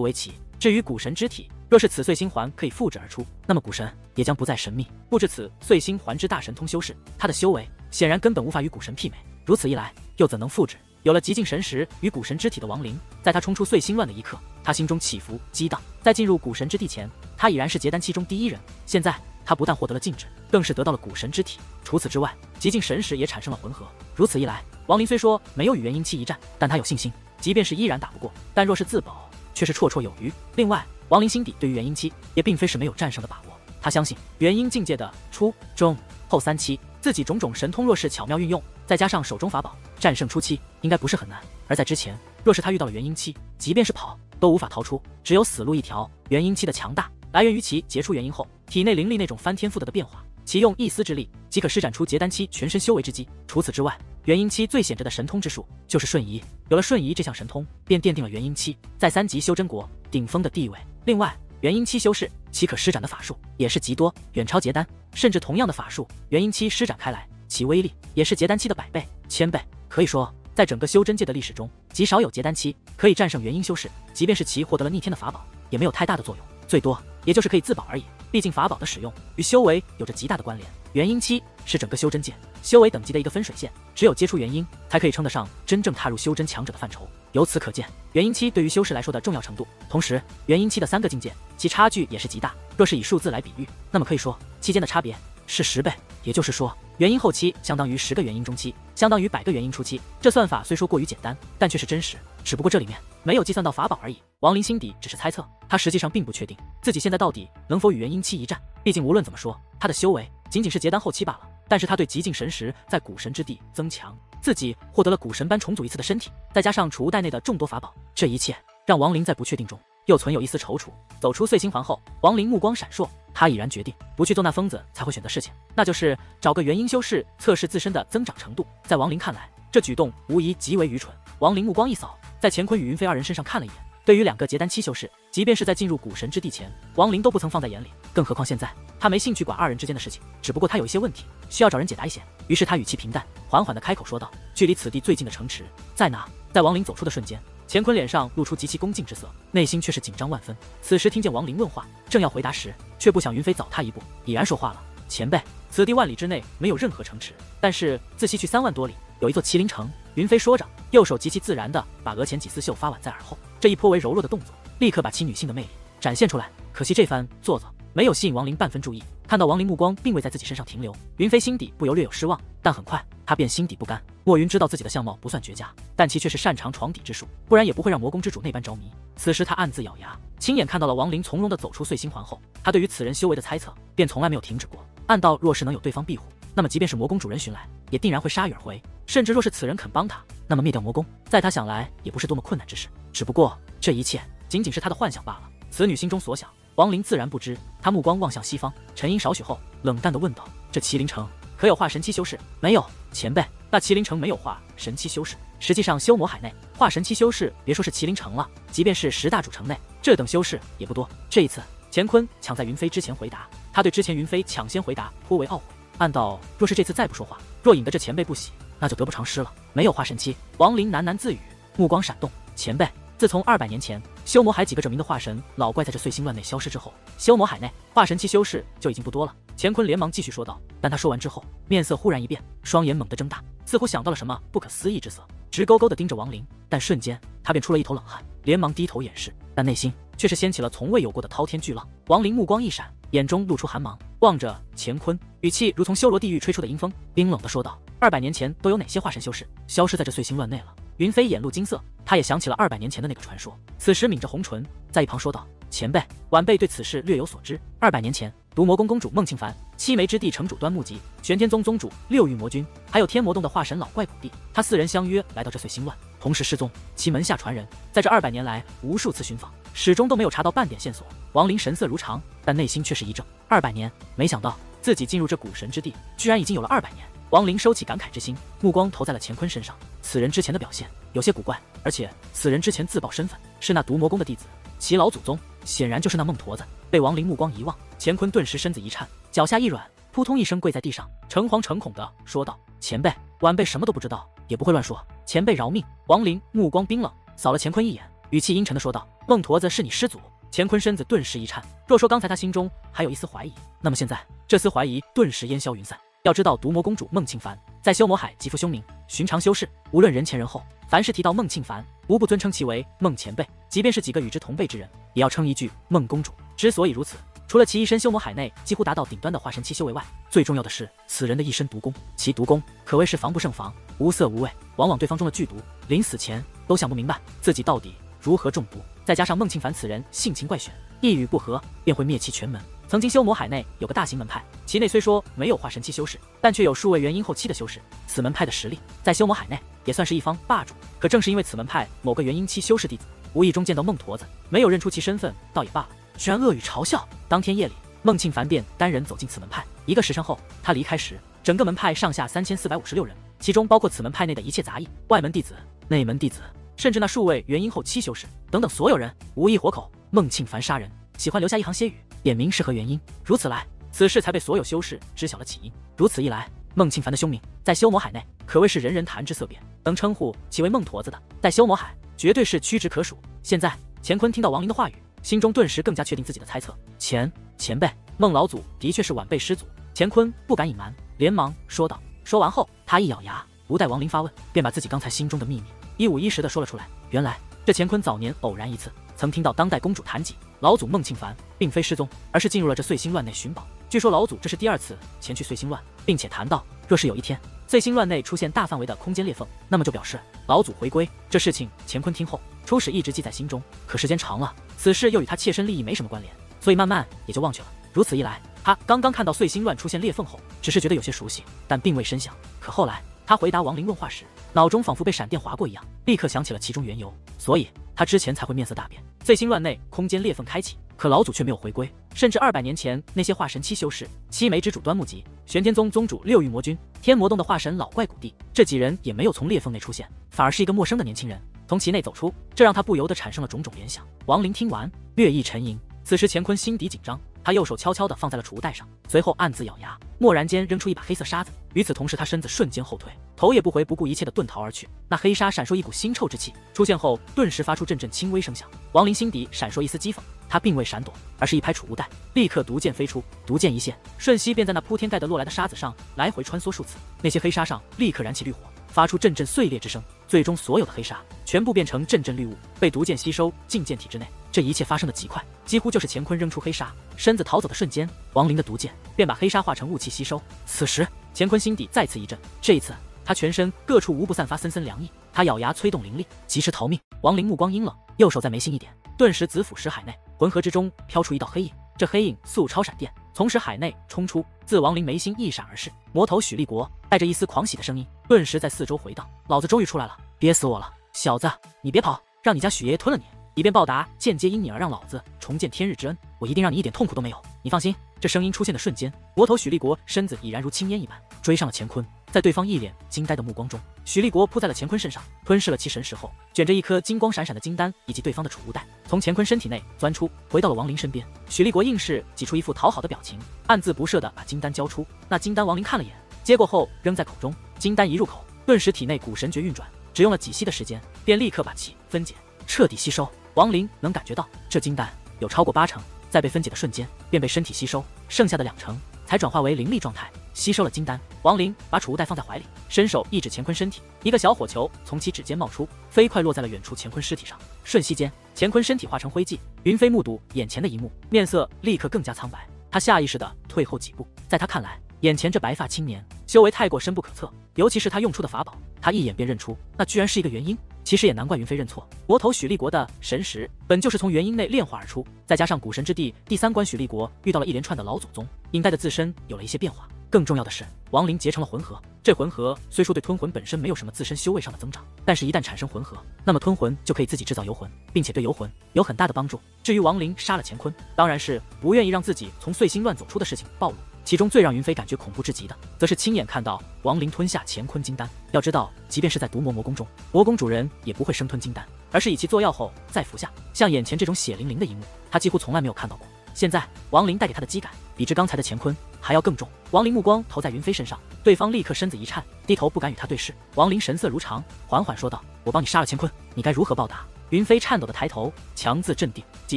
为奇。至于古神之体，若是此碎星环可以复制而出，那么古神也将不再神秘。复制此碎星环之大神通修士，他的修为显然根本无法与古神媲美，如此一来，又怎能复制？有了极境神识与古神之体的亡灵，在他冲出碎星乱的一刻，他心中起伏激荡。在进入古神之地前，他已然是结丹期中第一人。现在他不但获得了静止，更是得到了古神之体。除此之外，极境神识也产生了混合。如此一来，王林虽说没有与元婴期一战，但他有信心，即便是依然打不过，但若是自保，却是绰绰有余。另外，王林心底对于元婴期也并非是没有战胜的把握。他相信元婴境界的初、中、后三期，自己种种神通若是巧妙运用。再加上手中法宝，战胜初期应该不是很难。而在之前，若是他遇到了元婴期，即便是跑都无法逃出，只有死路一条。元婴期的强大来源于其结出元婴后体内灵力那种翻天覆地的变化，其用一丝之力即可施展出结丹期全身修为之机。除此之外，元婴期最显着的神通之术就是瞬移。有了瞬移这项神通，便奠定了元婴期在三级修真国顶峰的地位。另外，元婴期修士其可施展的法术也是极多，远超结丹。甚至同样的法术，元婴期施展开来。其威力也是结丹期的百倍、千倍，可以说，在整个修真界的历史中，极少有结丹期可以战胜元婴修士。即便是其获得了逆天的法宝，也没有太大的作用，最多也就是可以自保而已。毕竟法宝的使用与修为有着极大的关联。元婴期是整个修真界修为等级的一个分水线，只有接触元婴，才可以称得上真正踏入修真强者的范畴。由此可见，元婴期对于修士来说的重要程度。同时，元婴期的三个境界，其差距也是极大。若是以数字来比喻，那么可以说期间的差别是十倍。也就是说，元婴后期相当于十个元婴中期，相当于百个元婴初期。这算法虽说过于简单，但却是真实。只不过这里面没有计算到法宝而已。王林心底只是猜测，他实际上并不确定自己现在到底能否与元婴期一战。毕竟无论怎么说，他的修为仅仅是结丹后期罢了。但是他对极境神识在古神之地增强，自己获得了古神般重组一次的身体，再加上储物袋内的众多法宝，这一切让王林在不确定中又存有一丝踌躇。走出碎星环后，王林目光闪烁。他已然决定不去做那疯子才会选择事情，那就是找个元婴修士测试自身的增长程度。在王林看来，这举动无疑极为愚蠢。王林目光一扫，在乾坤与云飞二人身上看了一眼。对于两个结丹期修士，即便是在进入古神之地前，王林都不曾放在眼里，更何况现在，他没兴趣管二人之间的事情。只不过他有一些问题需要找人解答一些。于是他语气平淡，缓缓地开口说道：“距离此地最近的城池在哪？”在王林走出的瞬间。乾坤脸上露出极其恭敬之色，内心却是紧张万分。此时听见王林问话，正要回答时，却不想云飞早他一步，已然说话了：“前辈，此地万里之内没有任何城池，但是自西去三万多里有一座麒麟城。”云飞说着，右手极其自然地把额前几丝秀发挽在耳后，这一颇为柔弱的动作，立刻把其女性的魅力展现出来。可惜这番做作没有吸引王林半分注意。看到王林目光并未在自己身上停留，云飞心底不由略有失望，但很快他便心底不甘。莫云知道自己的相貌不算绝佳，但其却是擅长床底之术，不然也不会让魔宫之主那般着迷。此时他暗自咬牙，亲眼看到了王林从容地走出碎星环后，他对于此人修为的猜测便从来没有停止过。暗道若是能有对方庇护，那么即便是魔宫主人寻来，也定然会铩羽而回。甚至若是此人肯帮他，那么灭掉魔宫，在他想来也不是多么困难之事。只不过这一切仅仅是他的幻想罢了。此女心中所想。王林自然不知，他目光望向西方，沉吟少许后，冷淡地问道：“这麒麟城可有化神期修士？”“没有，前辈，那麒麟城没有化神期修士。实际上，修魔海内化神期修士，别说是麒麟城了，即便是十大主城内，这等修士也不多。”这一次，乾坤抢在云飞之前回答，他对之前云飞抢先回答颇为懊悔，暗道：若是这次再不说话，若引得这前辈不喜，那就得不偿失了。没有化神期，王林喃喃自语，目光闪动：“前辈。”自从二百年前修魔海几个者名的化神老怪在这碎星乱内消失之后，修魔海内化神期修士就已经不多了。乾坤连忙继续说道，但他说完之后，面色忽然一变，双眼猛地睁大，似乎想到了什么不可思议之色，直勾勾地盯着王林。但瞬间他便出了一头冷汗，连忙低头掩饰，但内心却是掀起了从未有过的滔天巨浪。王林目光一闪，眼中露出寒芒，望着乾坤，语气如从修罗地狱吹出的阴风，冰冷的说道：“二百年前都有哪些化神修士消失在这碎星乱内了？”云飞眼露金色，他也想起了二百年前的那个传说，此时抿着红唇，在一旁说道：“前辈，晚辈对此事略有所知。二百年前，毒魔宫公主孟庆凡、七梅之地城主端木吉、玄天宗宗主六域魔君，还有天魔洞的化神老怪古帝，他四人相约来到这碎星乱，同时失踪。其门下传人，在这二百年来无数次寻访，始终都没有查到半点线索。”王林神色如常，但内心却是一怔。二百年，没想到自己进入这古神之地，居然已经有了二百年。王林收起感慨之心，目光投在了乾坤身上。此人之前的表现有些古怪，而且此人之前自曝身份是那毒魔宫的弟子，其老祖宗显然就是那孟驼子。被王林目光一望，乾坤顿时身子一颤，脚下一软，扑通一声跪在地上，诚惶诚恐的说道：“前辈，晚辈什么都不知道，也不会乱说，前辈饶命。”王林目光冰冷，扫了乾坤一眼，语气阴沉的说道：“孟驼子是你师祖？”乾坤身子顿时一颤，若说刚才他心中还有一丝怀疑，那么现在这丝怀疑顿时烟消云散。要知道，毒魔公主孟庆凡在修魔海极负凶名，寻常修士无论人前人后，凡是提到孟庆凡，无不尊称其为孟前辈。即便是几个与之同辈之人，也要称一句孟公主。之所以如此，除了其一身修魔海内几乎达到顶端的化神期修为外，最重要的是此人的一身毒功。其毒功可谓是防不胜防，无色无味，往往对方中的剧毒，临死前都想不明白自己到底如何中毒。再加上孟庆凡此人性情怪选，一语不合便会灭其全门。曾经修魔海内有个大型门派，其内虽说没有化神期修士，但却有数位元婴后期的修士。此门派的实力在修魔海内也算是一方霸主。可正是因为此门派某个元婴期修士弟子无意中见到孟驼子，没有认出其身份，倒也罢了，居然恶语嘲笑。当天夜里，孟庆凡便单人走进此门派。一个时辰后，他离开时，整个门派上下三千四百五十六人，其中包括此门派内的一切杂役、外门弟子、内门弟子，甚至那数位元婴后期修士等等所有人，无一活口。孟庆凡杀人，喜欢留下一行歇语。点名是何原因，如此来，此事才被所有修士知晓了起因。如此一来，孟庆凡的凶名在修魔海内可谓是人人谈之色变，能称呼其为孟驼子的，在修魔海绝对是屈指可数。现在，乾坤听到王林的话语，心中顿时更加确定自己的猜测。前前辈，孟老祖的确是晚辈师祖。乾坤不敢隐瞒，连忙说道。说完后，他一咬牙，不待王林发问，便把自己刚才心中的秘密一五一十的说了出来。原来，这乾坤早年偶然一次。曾听到当代公主谈及，老祖孟庆凡并非失踪，而是进入了这碎星乱内寻宝。据说老祖这是第二次前去碎星乱，并且谈到，若是有一天碎星乱内出现大范围的空间裂缝，那么就表示老祖回归。这事情乾坤听后，初始一直记在心中，可时间长了，此事又与他切身利益没什么关联，所以慢慢也就忘却了。如此一来，他刚刚看到碎星乱出现裂缝后，只是觉得有些熟悉，但并未深想。可后来他回答王林问话时，脑中仿佛被闪电划过一样，立刻想起了其中缘由，所以他之前才会面色大变。最新乱内，空间裂缝开启，可老祖却没有回归。甚至二百年前那些化神期修士，七梅之主端木吉、玄天宗宗主六域魔君、天魔洞的化神老怪古帝，这几人也没有从裂缝内出现，反而是一个陌生的年轻人从其内走出，这让他不由得产生了种种联想。王林听完，略一沉吟。此时乾坤心底紧张，他右手悄悄地放在了储物袋上，随后暗自咬牙，蓦然间扔出一把黑色沙子。与此同时，他身子瞬间后退。头也不回，不顾一切地遁逃而去。那黑沙闪烁一股腥臭之气，出现后顿时发出阵阵轻微声响。王林心底闪烁一丝讥讽，他并未闪躲，而是一拍储物袋，立刻毒箭飞出。毒箭一现，瞬息便在那铺天盖地落来的沙子上来回穿梭数次。那些黑沙上立刻燃起绿火，发出阵阵碎裂之声。最终，所有的黑沙全部变成阵阵绿雾，被毒箭吸收进剑体之内。这一切发生的极快，几乎就是乾坤扔出黑沙，身子逃走的瞬间，王林的毒箭便把黑沙化成雾气吸收。此时，乾坤心底再次一震，这一次。他全身各处无不散发森森凉意，他咬牙催动灵力，及时逃命。王林目光阴冷，右手在眉心一点，顿时紫府石海内浑河之中飘出一道黑影，这黑影速超闪电，从石海内冲出，自王林眉心一闪而逝。魔头许立国带着一丝狂喜的声音，顿时在四周回荡：“老子终于出来了，憋死我了，小子，你别跑，让你家许爷爷吞了你，以便报答间接因你而让老子重见天日之恩。我一定让你一点痛苦都没有。你放心。”这声音出现的瞬间，魔头许立国身子已然如青烟一般，追上了乾坤。在对方一脸惊呆的目光中，许立国扑在了乾坤身上，吞噬了其神识后，卷着一颗金光闪闪的金丹以及对方的储物袋，从乾坤身体内钻出，回到了王林身边。许立国硬是挤出一副讨好的表情，暗自不舍地把金丹交出。那金丹王林看了眼，接过后扔在口中。金丹一入口，顿时体内古神诀运转，只用了几息的时间，便立刻把气分解，彻底吸收。王林能感觉到，这金丹有超过八成，在被分解的瞬间便被身体吸收，剩下的两成才转化为灵力状态。吸收了金丹。王林把储物袋放在怀里，伸手一指乾坤身体，一个小火球从其指尖冒出，飞快落在了远处乾坤尸体上。瞬息间，乾坤身体化成灰烬。云飞目睹眼前的一幕，面色立刻更加苍白。他下意识地退后几步，在他看来，眼前这白发青年修为太过深不可测，尤其是他用出的法宝，他一眼便认出，那居然是一个元婴。其实也难怪云飞认错，魔头许立国的神识本就是从元婴内炼化而出，再加上古神之地第三关许立国遇到了一连串的老祖宗，引带的自身有了一些变化。更重要的是，亡灵结成了魂核，这魂核虽说对吞魂本身没有什么自身修为上的增长，但是一旦产生魂核，那么吞魂就可以自己制造游魂，并且对游魂有很大的帮助。至于亡灵杀了乾坤，当然是不愿意让自己从碎星乱走出的事情暴露。其中最让云飞感觉恐怖至极的，则是亲眼看到亡灵吞下乾坤金丹。要知道，即便是在毒魔魔宫中，魔宫主人也不会生吞金丹，而是以其做药后再服下。像眼前这种血淋淋的一幕，他几乎从来没有看到过。现在，亡灵带给他的机感，比之刚才的乾坤还要更重。亡灵目光投在云飞身上，对方立刻身子一颤，低头不敢与他对视。亡灵神色如常，缓缓说道：“我帮你杀了乾坤，你该如何报答？”云飞颤抖的抬头，强自镇定，挤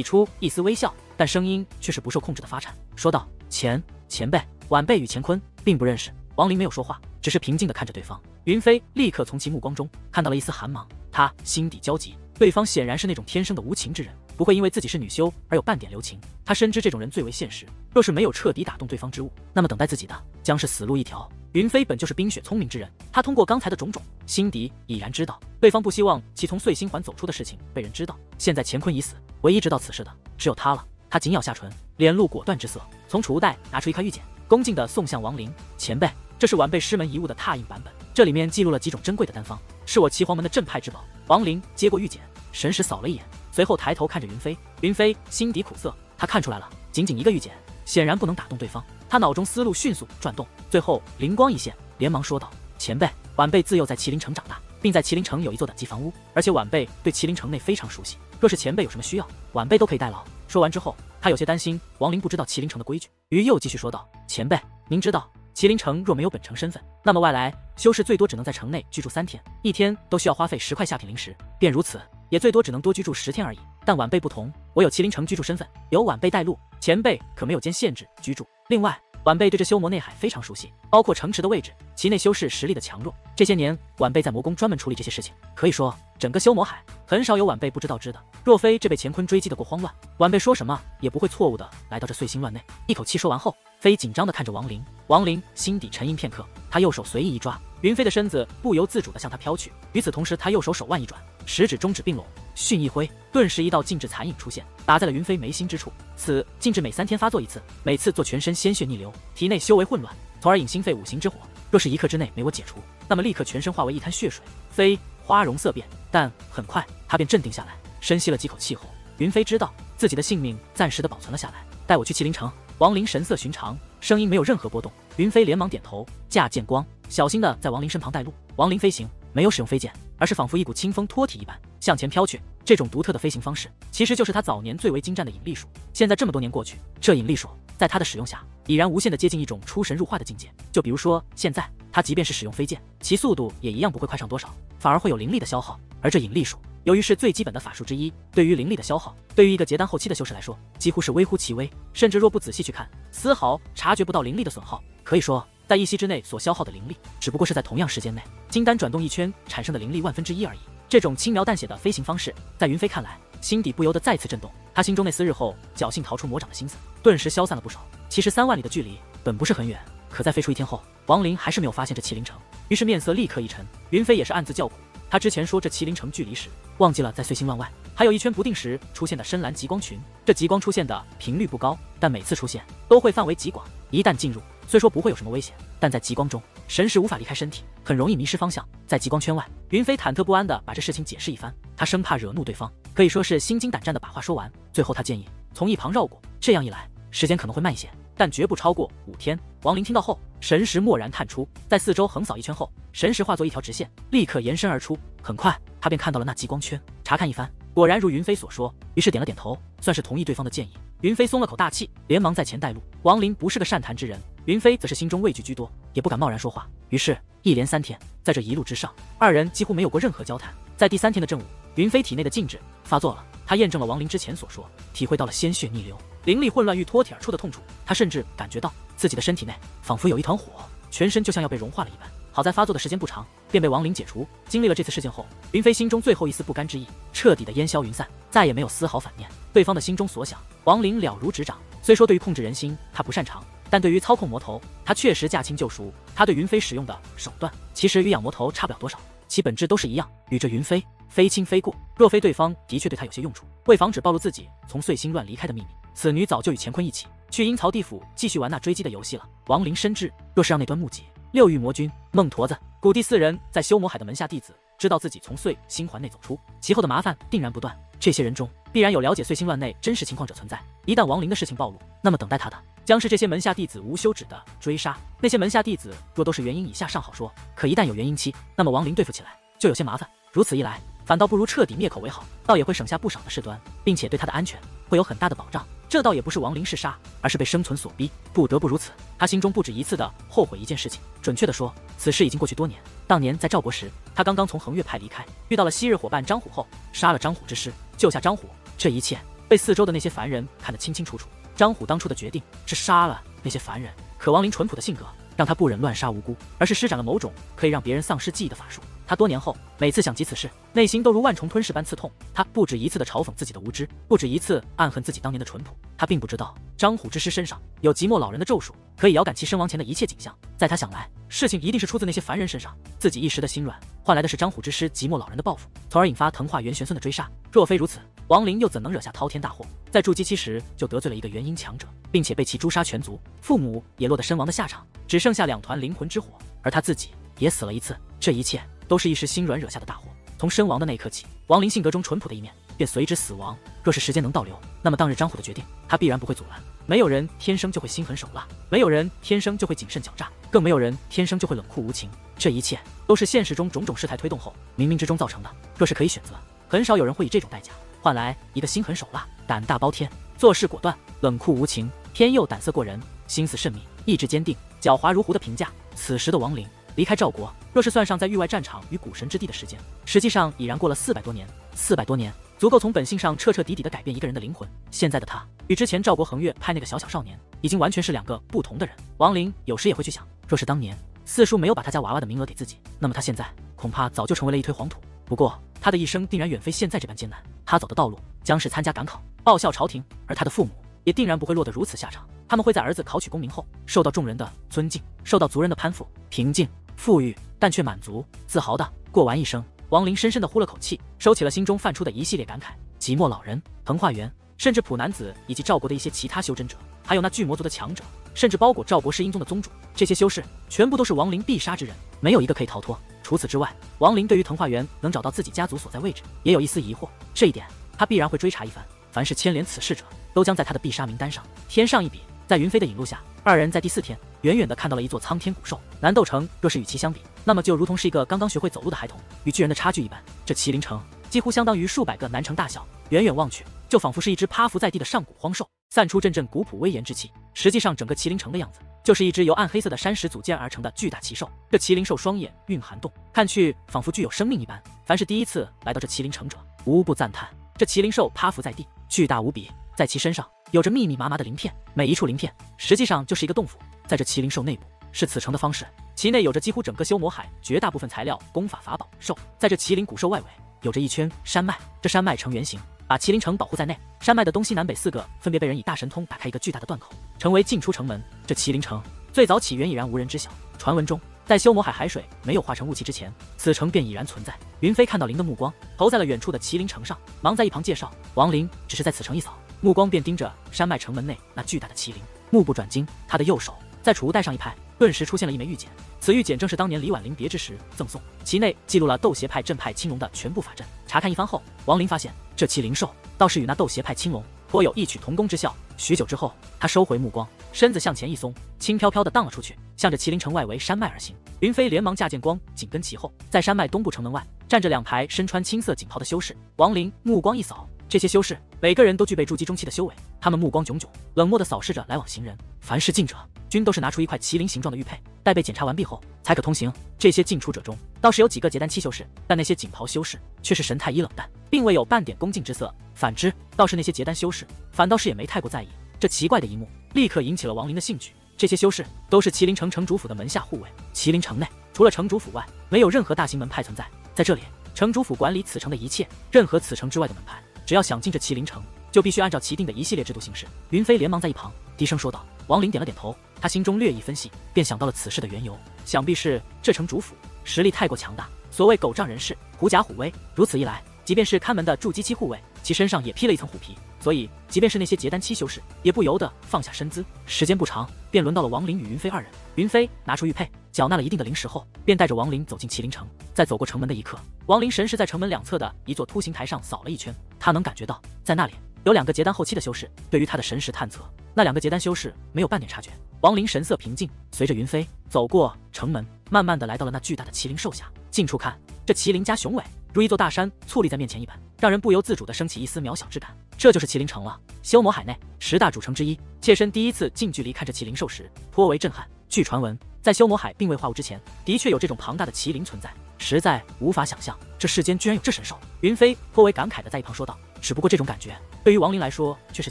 出一丝微笑，但声音却是不受控制的发颤，说道：“钱。”前辈、晚辈与乾坤并不认识。王林没有说话，只是平静地看着对方。云飞立刻从其目光中看到了一丝寒芒，他心底焦急。对方显然是那种天生的无情之人，不会因为自己是女修而有半点留情。他深知这种人最为现实，若是没有彻底打动对方之物，那么等待自己的将是死路一条。云飞本就是冰雪聪明之人，他通过刚才的种种，心底已然知道对方不希望其从碎星环走出的事情被人知道。现在乾坤已死，唯一知道此事的只有他了。他紧咬下唇，脸露果断之色，从储物袋拿出一块玉简，恭敬地送向王林前辈。这是晚辈师门遗物的拓印版本，这里面记录了几种珍贵的丹方，是我齐黄门的镇派之宝。王林接过玉简，神识扫了一眼，随后抬头看着云飞。云飞心底苦涩，他看出来了，仅仅一个玉简，显然不能打动对方。他脑中思路迅速转动，最后灵光一现，连忙说道：“前辈，晚辈自幼在麒麟城长大，并在麒麟城有一座等级房屋，而且晚辈对麒麟城内非常熟悉。若是前辈有什么需要，晚辈都可以代劳。”说完之后，他有些担心王林不知道麒麟城的规矩，于又继续说道：“前辈，您知道麒麟城若没有本城身份，那么外来修士最多只能在城内居住三天，一天都需要花费十块下品灵石，便如此，也最多只能多居住十天而已。但晚辈不同，我有麒麟城居住身份，由晚辈带路，前辈可没有间限制居住。另外，晚辈对这修魔内海非常熟悉，包括城池的位置，其内修士实力的强弱。这些年，晚辈在魔宫专门处理这些事情，可以说整个修魔海。”很少有晚辈不知道知的。若非这被乾坤追击的过慌乱，晚辈说什么也不会错误的来到这碎星乱内。一口气说完后，飞紧张的看着王林。王林心底沉吟片刻，他右手随意一抓，云飞的身子不由自主的向他飘去。与此同时，他右手手腕一转，食指中指并拢，迅一挥，顿时一道禁制残影出现，打在了云飞眉心之处。此禁制每三天发作一次，每次做全身鲜血逆流，体内修为混乱，从而引心肺五行之火。若是一刻之内没我解除，那么立刻全身化为一滩血水。飞。花容色变，但很快他便镇定下来，深吸了几口气后，云飞知道自己的性命暂时的保存了下来。带我去麒麟城。王林神色寻常，声音没有任何波动。云飞连忙点头，驾剑光，小心的在王林身旁带路。王林飞行没有使用飞剑，而是仿佛一股清风托体一般向前飘去。这种独特的飞行方式，其实就是他早年最为精湛的引力术。现在这么多年过去，这引力术在他的使用下，已然无限的接近一种出神入化的境界。就比如说现在。他即便是使用飞剑，其速度也一样不会快上多少，反而会有灵力的消耗。而这引力术，由于是最基本的法术之一，对于灵力的消耗，对于一个结丹后期的修士来说，几乎是微乎其微，甚至若不仔细去看，丝毫察觉不到灵力的损耗。可以说，在一息之内所消耗的灵力，只不过是在同样时间内，金丹转动一圈产生的灵力万分之一而已。这种轻描淡写的飞行方式，在云飞看来，心底不由得再次震动。他心中那丝日后侥幸逃出魔掌的心思，顿时消散了不少。其实三万里的距离本不是很远。可在飞出一天后，王林还是没有发现这麒麟城，于是面色立刻一沉。云飞也是暗自叫苦，他之前说这麒麟城距离时，忘记了在碎星乱外还有一圈不定时出现的深蓝极光群。这极光出现的频率不高，但每次出现都会范围极广。一旦进入，虽说不会有什么危险，但在极光中，神识无法离开身体，很容易迷失方向。在极光圈外，云飞忐忑不安地把这事情解释一番，他生怕惹怒对方，可以说是心惊胆战地把话说完。最后他建议从一旁绕过，这样一来，时间可能会慢一些。但绝不超过五天。王林听到后，神识蓦然探出，在四周横扫一圈后，神识化作一条直线，立刻延伸而出。很快，他便看到了那极光圈，查看一番，果然如云飞所说，于是点了点头，算是同意对方的建议。云飞松了口大气，连忙在前带路。王林不是个善谈之人，云飞则是心中畏惧居多，也不敢贸然说话。于是，一连三天，在这一路之上，二人几乎没有过任何交谈。在第三天的正午，云飞体内的禁制发作了，他验证了王林之前所说，体会到了鲜血逆流、灵力混乱欲脱体而出的痛楚。他甚至感觉到自己的身体内仿佛有一团火，全身就像要被融化了一般。好在发作的时间不长，便被王林解除。经历了这次事件后，云飞心中最后一丝不甘之意彻底的烟消云散，再也没有丝毫反念。对方的心中所想，王林了如指掌。虽说对于控制人心他不擅长，但对于操控魔头，他确实驾轻就熟。他对云飞使用的手段，其实与养魔头差不了多少。其本质都是一样，与这云飞非亲非故。若非对方的确对他有些用处，为防止暴露自己从碎星乱离开的秘密，此女早就与乾坤一起去阴曹地府继续玩那追击的游戏了。王林深知，若是让那端木戟、六欲魔君、孟驼子、古帝四人在修魔海的门下弟子知道自己从碎星环内走出，其后的麻烦定然不断。这些人中必然有了解碎星乱内真实情况者存在。一旦王林的事情暴露，那么等待他的将是这些门下弟子无休止的追杀。那些门下弟子若都是元婴以下尚好说，可一旦有元婴期，那么王林对付起来就有些麻烦。如此一来，反倒不如彻底灭口为好，倒也会省下不少的事端，并且对他的安全会有很大的保障。这倒也不是亡灵嗜杀，而是被生存所逼，不得不如此。他心中不止一次的后悔一件事情，准确的说，此事已经过去多年。当年在赵国时，他刚刚从恒岳派离开，遇到了昔日伙伴张虎后，杀了张虎之师，救下张虎。这一切被四周的那些凡人看得清清楚楚。张虎当初的决定是杀了那些凡人，可王林淳朴的性格让他不忍乱杀无辜，而是施展了某种可以让别人丧失记忆的法术。他多年后每次想及此事，内心都如万重吞噬般刺痛。他不止一次的嘲讽自己的无知，不止一次暗恨自己当年的淳朴。他并不知道张虎之师身上有即墨老人的咒术，可以遥感其身亡前的一切景象。在他想来，事情一定是出自那些凡人身上。自己一时的心软，换来的是张虎之师即墨老人的报复，从而引发藤化元玄孙的追杀。若非如此，王林又怎能惹下滔天大祸？在筑基期时就得罪了一个元婴强者，并且被其诛杀全族，父母也落得身亡的下场，只剩下两团灵魂之火，而他自己也死了一次。这一切。都是一时心软惹下的大祸。从身亡的那一刻起，王林性格中淳朴的一面便随之死亡。若是时间能倒流，那么当日张虎的决定，他必然不会阻拦。没有人天生就会心狠手辣，没有人天生就会谨慎狡诈，更没有人天生就会冷酷无情。这一切都是现实中种种事态推动后，冥冥之中造成的。若是可以选择，很少有人会以这种代价换来一个心狠手辣、胆大包天、做事果断、冷酷无情、偏又胆色过人、心思慎密、意志坚定、狡猾如狐的评价。此时的王林。离开赵国，若是算上在域外战场与古神之地的时间，实际上已然过了四百多年。四百多年足够从本性上彻彻底底的改变一个人的灵魂。现在的他与之前赵国横越派那个小小少年，已经完全是两个不同的人。王林有时也会去想，若是当年四叔没有把他家娃娃的名额给自己，那么他现在恐怕早就成为了一堆黄土。不过他的一生定然远非现在这般艰难，他走的道路将是参加赶考，报效朝廷，而他的父母也定然不会落得如此下场。他们会在儿子考取功名后，受到众人的尊敬，受到族人的攀附，平静。富裕，但却满足、自豪的过完一生。王林深深的呼了口气，收起了心中泛出的一系列感慨。即墨老人、藤化元，甚至普男子以及赵国的一些其他修真者，还有那巨魔族的强者，甚至包括赵国世英宗的宗主，这些修士全部都是王林必杀之人，没有一个可以逃脱。除此之外，王林对于藤化元能找到自己家族所在位置，也有一丝疑惑。这一点，他必然会追查一番。凡是牵连此事者，都将在他的必杀名单上添上一笔。在云飞的引路下，二人在第四天远远的看到了一座苍天古兽。南斗城若是与其相比，那么就如同是一个刚刚学会走路的孩童，与巨人的差距一般。这麒麟城几乎相当于数百个南城大小，远远望去，就仿佛是一只趴伏在地的上古荒兽，散出阵阵古朴威严之气。实际上，整个麒麟城的样子，就是一只由暗黑色的山石组建而成的巨大奇兽。这麒麟兽双眼蕴含洞，看去仿佛具有生命一般。凡是第一次来到这麒麟城者，无不赞叹。这麒麟兽趴伏在地，巨大无比，在其身上。有着密密麻麻的鳞片，每一处鳞片实际上就是一个洞府。在这麒麟兽内部是此城的方式，其内有着几乎整个修魔海绝大部分材料、功法、法宝、兽。在这麒麟古兽外围有着一圈山脉，这山脉呈圆形，把麒麟城保护在内。山脉的东西南北四个分别被人以大神通打开一个巨大的断口，成为进出城门。这麒麟城最早起源已然无人知晓，传闻中。在修魔海海水没有化成雾气之前，此城便已然存在。云飞看到林的目光投在了远处的麒麟城上，忙在一旁介绍。王林只是在此城一扫，目光便盯着山脉城门内那巨大的麒麟，目不转睛。他的右手在储物袋上一拍，顿时出现了一枚玉简。此玉简正是当年李婉玲别之时赠送，其内记录了斗邪派正派青龙的全部法阵。查看一番后，王林发现这麒麟兽倒是与那斗邪派青龙颇有异曲同工之效。许久之后，他收回目光，身子向前一松，轻飘飘地荡了出去，向着麒麟城外围山脉而行。云飞连忙驾剑光紧跟其后，在山脉东部城门外站着两排身穿青色锦袍的修士。王林目光一扫，这些修士每个人都具备筑基中期的修为，他们目光炯炯，冷漠地扫视着来往行人。凡是进者，均都是拿出一块麒麟形状的玉佩，待被检查完毕后才可通行。这些进出者中，倒是有几个结丹期修士，但那些锦袍修士却是神态一冷淡。并未有半点恭敬之色。反之，倒是那些结丹修士，反倒是也没太过在意。这奇怪的一幕，立刻引起了王林的兴趣。这些修士都是麒麟城城主府的门下护卫。麒麟城内除了城主府外，没有任何大型门派存在。在这里，城主府管理此城的一切，任何此城之外的门派，只要想进这麒麟城，就必须按照其定的一系列制度行事。云飞连忙在一旁低声说道。王林点了点头，他心中略一分析，便想到了此事的缘由，想必是这城主府实力太过强大。所谓狗仗人势，狐假虎威。如此一来，即便是看门的筑基期护卫，其身上也披了一层虎皮。所以，即便是那些结丹期修士，也不由得放下身姿。时间不长，便轮到了王林与云飞二人。云飞拿出玉佩，缴纳了一定的灵石后，便带着王林走进麒麟城。在走过城门的一刻，王林神识在城门两侧的一座凸形台上扫了一圈，他能感觉到，在那里有两个结丹后期的修士。对于他的神识探测，那两个结丹修士没有半点察觉。王林神色平静，随着云飞走过城门，慢慢的来到了那巨大的麒麟兽下。近处看，这麒麟家雄伟，如一座大山矗立在面前一般，让人不由自主的升起一丝渺小之感。这就是麒麟城了，修魔海内十大主城之一。妾身第一次近距离看着麒麟兽时，颇为震撼。据传闻，在修魔海并未化物之前，的确有这种庞大的麒麟存在，实在无法想象这世间居然有这神兽。云飞颇为感慨的在一旁说道：“只不过这种感觉对于王林来说却是